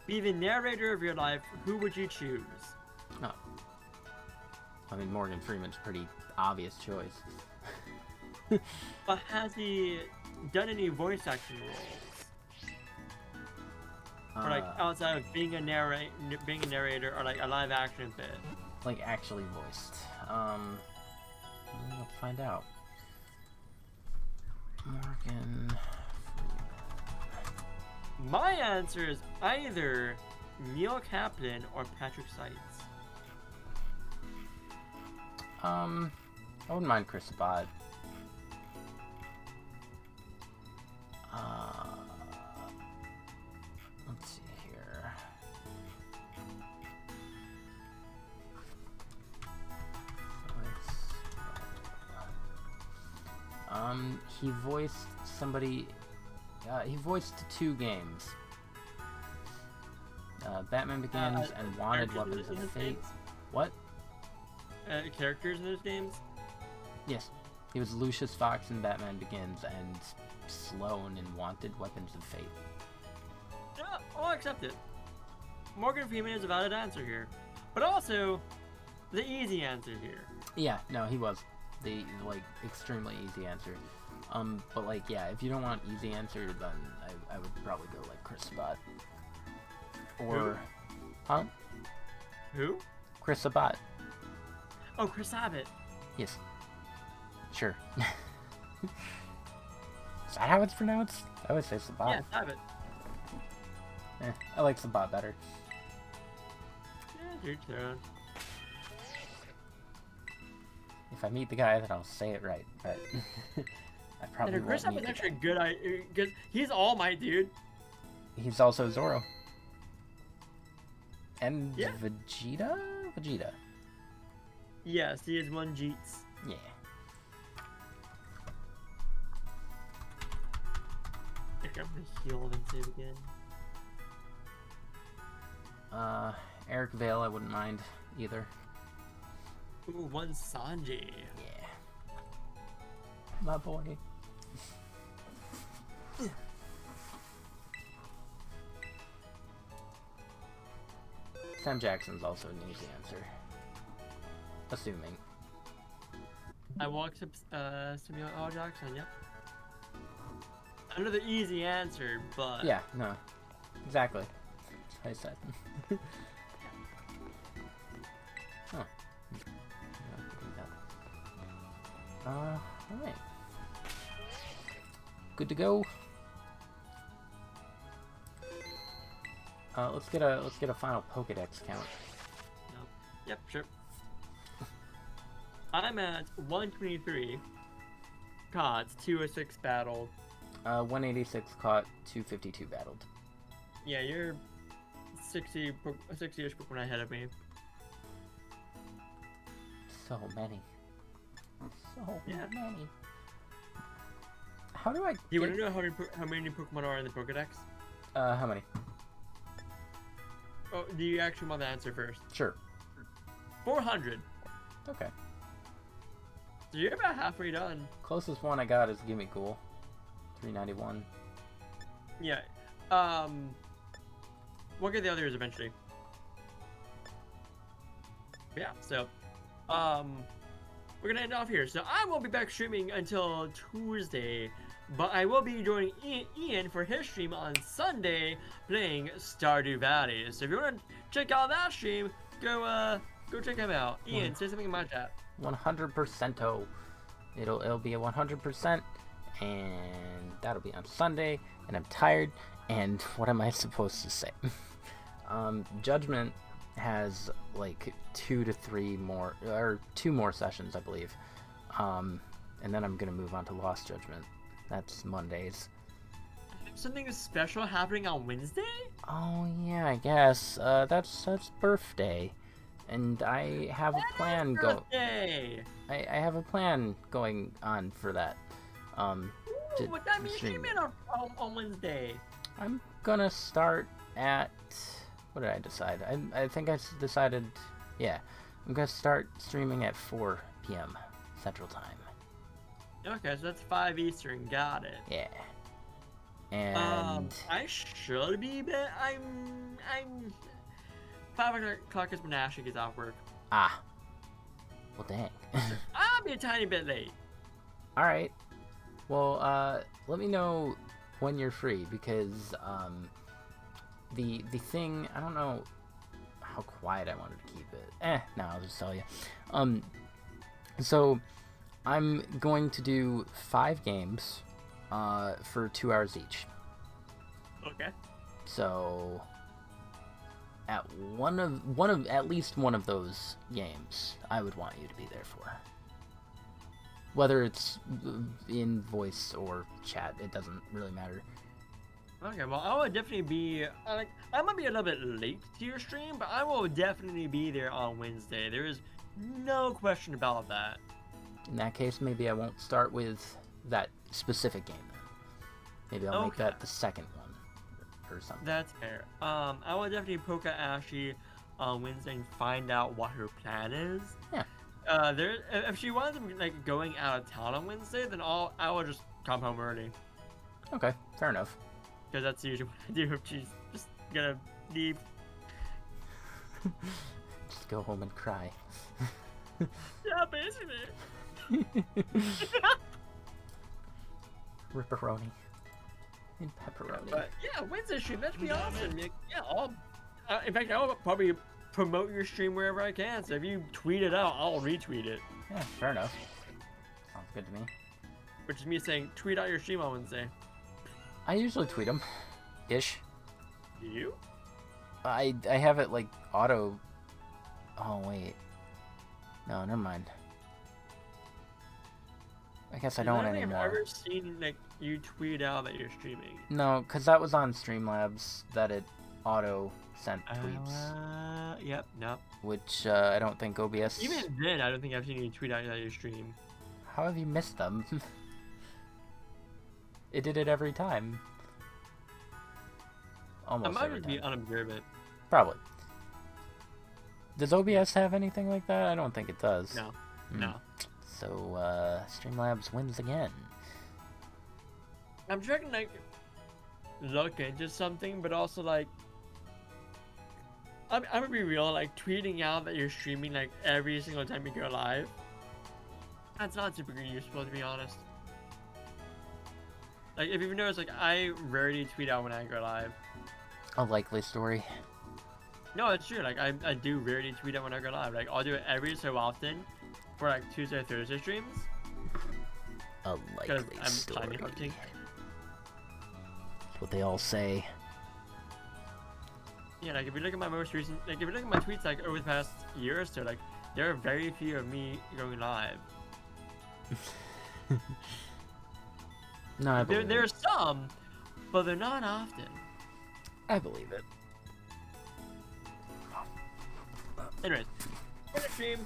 be the narrator of your life, who would you choose? No. I mean, Morgan Freeman's pretty obvious choice. But has he done any voice acting roles? or like Uh, outside of being a narrate, being a narrator, or like a live action bit. like actually voiced. Um, let's find out. Morgan. My answer is either Neil Kaplan or Patrick Seitz. Um, I wouldn't mind Chris Sabat. He voiced somebody. Uh, he voiced two games. Uh, Batman Begins uh, and Wanted Weapons of Fate. games? What? Uh, characters in those games? Yes. He was Lucius Fox in Batman Begins and Sloane in Wanted Weapons of Fate. Yeah, I'll accept it. Morgan Freeman is a valid answer here, but also the easy answer here. Yeah, no, he was. The like extremely easy answer. Um, but like yeah, if you don't want easy answer, then I, I would probably go like Chris Sabat. Or huh? Who? Chris Sabat. Oh, Chris Abbott. Yes. Sure. Is that how it's pronounced? I would say Sabat. Yes, Abbott. Eh, I like Sabat better. Yeah, your turn. If I meet the guy, then I'll say it right. But I probably And Chris won't meet Abbott's the actually a good idea because he's All my dude. He's also Zoro. And Yeah. Vegeta? Vegeta. Yes, he is one Jeets. Yeah. I'm gonna heal and save again. Uh, Eric Vale, I wouldn't mind either. Ooh, one Sanji. Yeah. My boy. Sam Jackson's also an easy answer. Assuming. I walked up uh, Samuel L. Jackson. Yep. Another easy answer, but Yeah, no. Exactly. I said. Yeah, Uh, alright. Good to go. Uh, let's get a let's get a final Pokedex count. Yep, sure. I'm at 123. Cots, 206 battled. Uh, 186 caught, 252 battled. Yeah, you're 60 po- 60-ish Pokemon ahead of me. So many. So Yeah. many. How do I? Do you want to know how many, how many Pokemon are in the Pokedex? Uh, how many? Oh, do you actually want the answer first? Sure. 400. Okay. So you're about halfway done. Closest one I got is Gimmighoul. 391. Yeah. Um. We'll get the others eventually. Yeah. So, um, we're gonna end off here. So I won't be back streaming until Tuesday, but I will be joining Ian, for his stream on Sunday, playing Stardew Valley. So if you want to check out that stream, go uh go check him out. Ian, say something in my chat. 100% oh. It'll it'll be a 100% and that'll be on Sunday and I'm tired and what am I supposed to say? um Judgment has like 2 to 3 more or two more sessions I believe. Um and then I'm going to move on to Lost Judgment. That's Mondays. Something special happening on Wednesday? Oh yeah, I guess. Uh that's that's birthday. And I have a plan go Birthday! I, I have a plan going on for that. Um, Ooh, to- what time stream on, on, on Wednesday? I'm gonna start at what did I decide? I, I think I decided, yeah, I'm gonna start streaming at 4 p.m. Central Time. Okay, so that's 5 Eastern, got it. Yeah. And Um, I should be, but I'm, I'm, 5 o'clock is when Ashley gets off work. ah, well, dang. I'll be a tiny bit late. All right. Well, uh, let me know when you're free because um, the the thing I don't know how quiet I wanted to keep it. Eh, no, I'll just tell you. Um, so I'm going to do five games uh, for two hours each. Okay. So at one of one of at least one of those games, I would want you to be there for. Whether it's uh, in voice or chat, it doesn't really matter. Okay, well, I will definitely be, like, I might be a little bit late to your stream, but I will definitely be there on Wednesday. There is no question about that. In that case, maybe I won't start with that specific game. Maybe I'll make that the second one or something. That's fair. Um, I will definitely poke at Ashley on Wednesday and find out what her plan is. Yeah. Uh, there, if she winds up like going out of town on Wednesday, then I'll I will just come home early Okay, fair enough. because that's usually what I do if she's just gonna leave. Just go home and cry. Yeah, basically. Ripperoni. And pepperoni. But yeah, Wednesday stream that'd be awesome. Yeah, yeah, I'll. Uh, in fact, I'll probably promote your stream wherever I can. So if you tweet it out, I'll retweet it. Yeah, fair enough. Sounds good to me. Which is me saying, tweet out your stream on Wednesday. I usually tweet them, ish. You? I I have it like auto. Oh wait. No, never mind. I guess I don't think I've anymore. ever seen like you tweet out that you're streaming. No, because that was on Streamlabs that it auto sent tweets, Uh, yep, no. which uh, I don't think OBS. Even then, I don't think I've seen you tweet out that you stream. How have you missed them? it did it every time. I Almost might every just be unobservant. Probably. Does OBS have anything like that? I don't think it does. No, Hmm. no. So uh, Streamlabs wins again. I'm trying to like look into something, but also like I'm, I'm gonna be real. Like tweeting out that you're streaming like every single time you go live. That's not super useful to be honest. Like if you've noticed, like I rarely tweet out when I go live. A likely story. No, it's true. Like I, I do rarely tweet out when I go live. Like I'll do it every so often for like Tuesday or Thursday streams. A likely I'm story. hunting. That's what they all say. Yeah, like if you look at my most recent, like if you look at my tweets, like over the past year or so, like there are very few of me going live. No, I There, believe there are some, but they're not often. I believe it. Anyways, stream,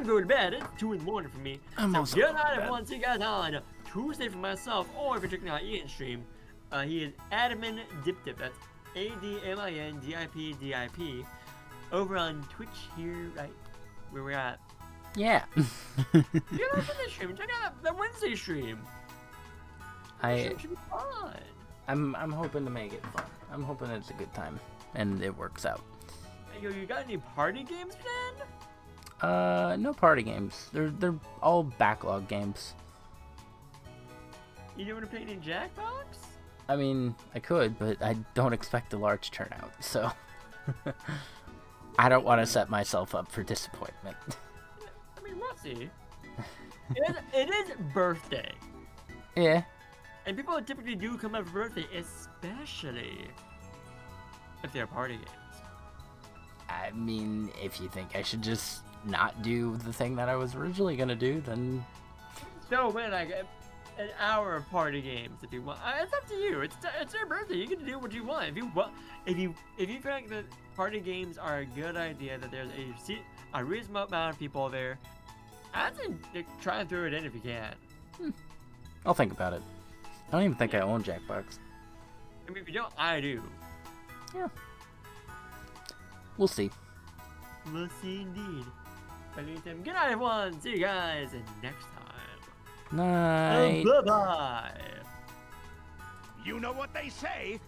I'm going to bed. It's two in the morning for me. I'm so also good night, everyone. See you guys on Tuesday for myself, or if you're checking out Ian's stream, uh, he is Admin Dip Dip. That's A D M I N D I P D I P. Over on Twitch here, right where we're at. Yeah. Get over the stream. Check out the Wednesday stream. I stream should be fun. I'm I'm hoping to make it fun. I'm hoping it's a good time and it works out. Hey, yo, you got any party games planned? Uh, no party games. They're they're all backlog games. You don't want to play any Jackbox? I mean, I could, but I don't expect a large turnout, so I don't want to set myself up for disappointment. I mean, we'll see. it, is, it is birthday. yeah. And people typically do come up for birthday, especially if they're party games. I mean, if you think I should just not do the thing that I was originally gonna do, then So when I get an hour of party games if you want, it's up to you. It's it's their birthday. You can do what you want. If you want, if you if you feel like that party games are a good idea, that there's a a reasonable amount of people there, say like, try and throw it in if you can. Hmm. I'll think about it. I don't even think I own Jackbox. I mean, if you don't, I do. Yeah. We'll see. We'll see indeed. But anytime, good night, everyone. See you guys next time. Night. Uh, bye bye. You know what they say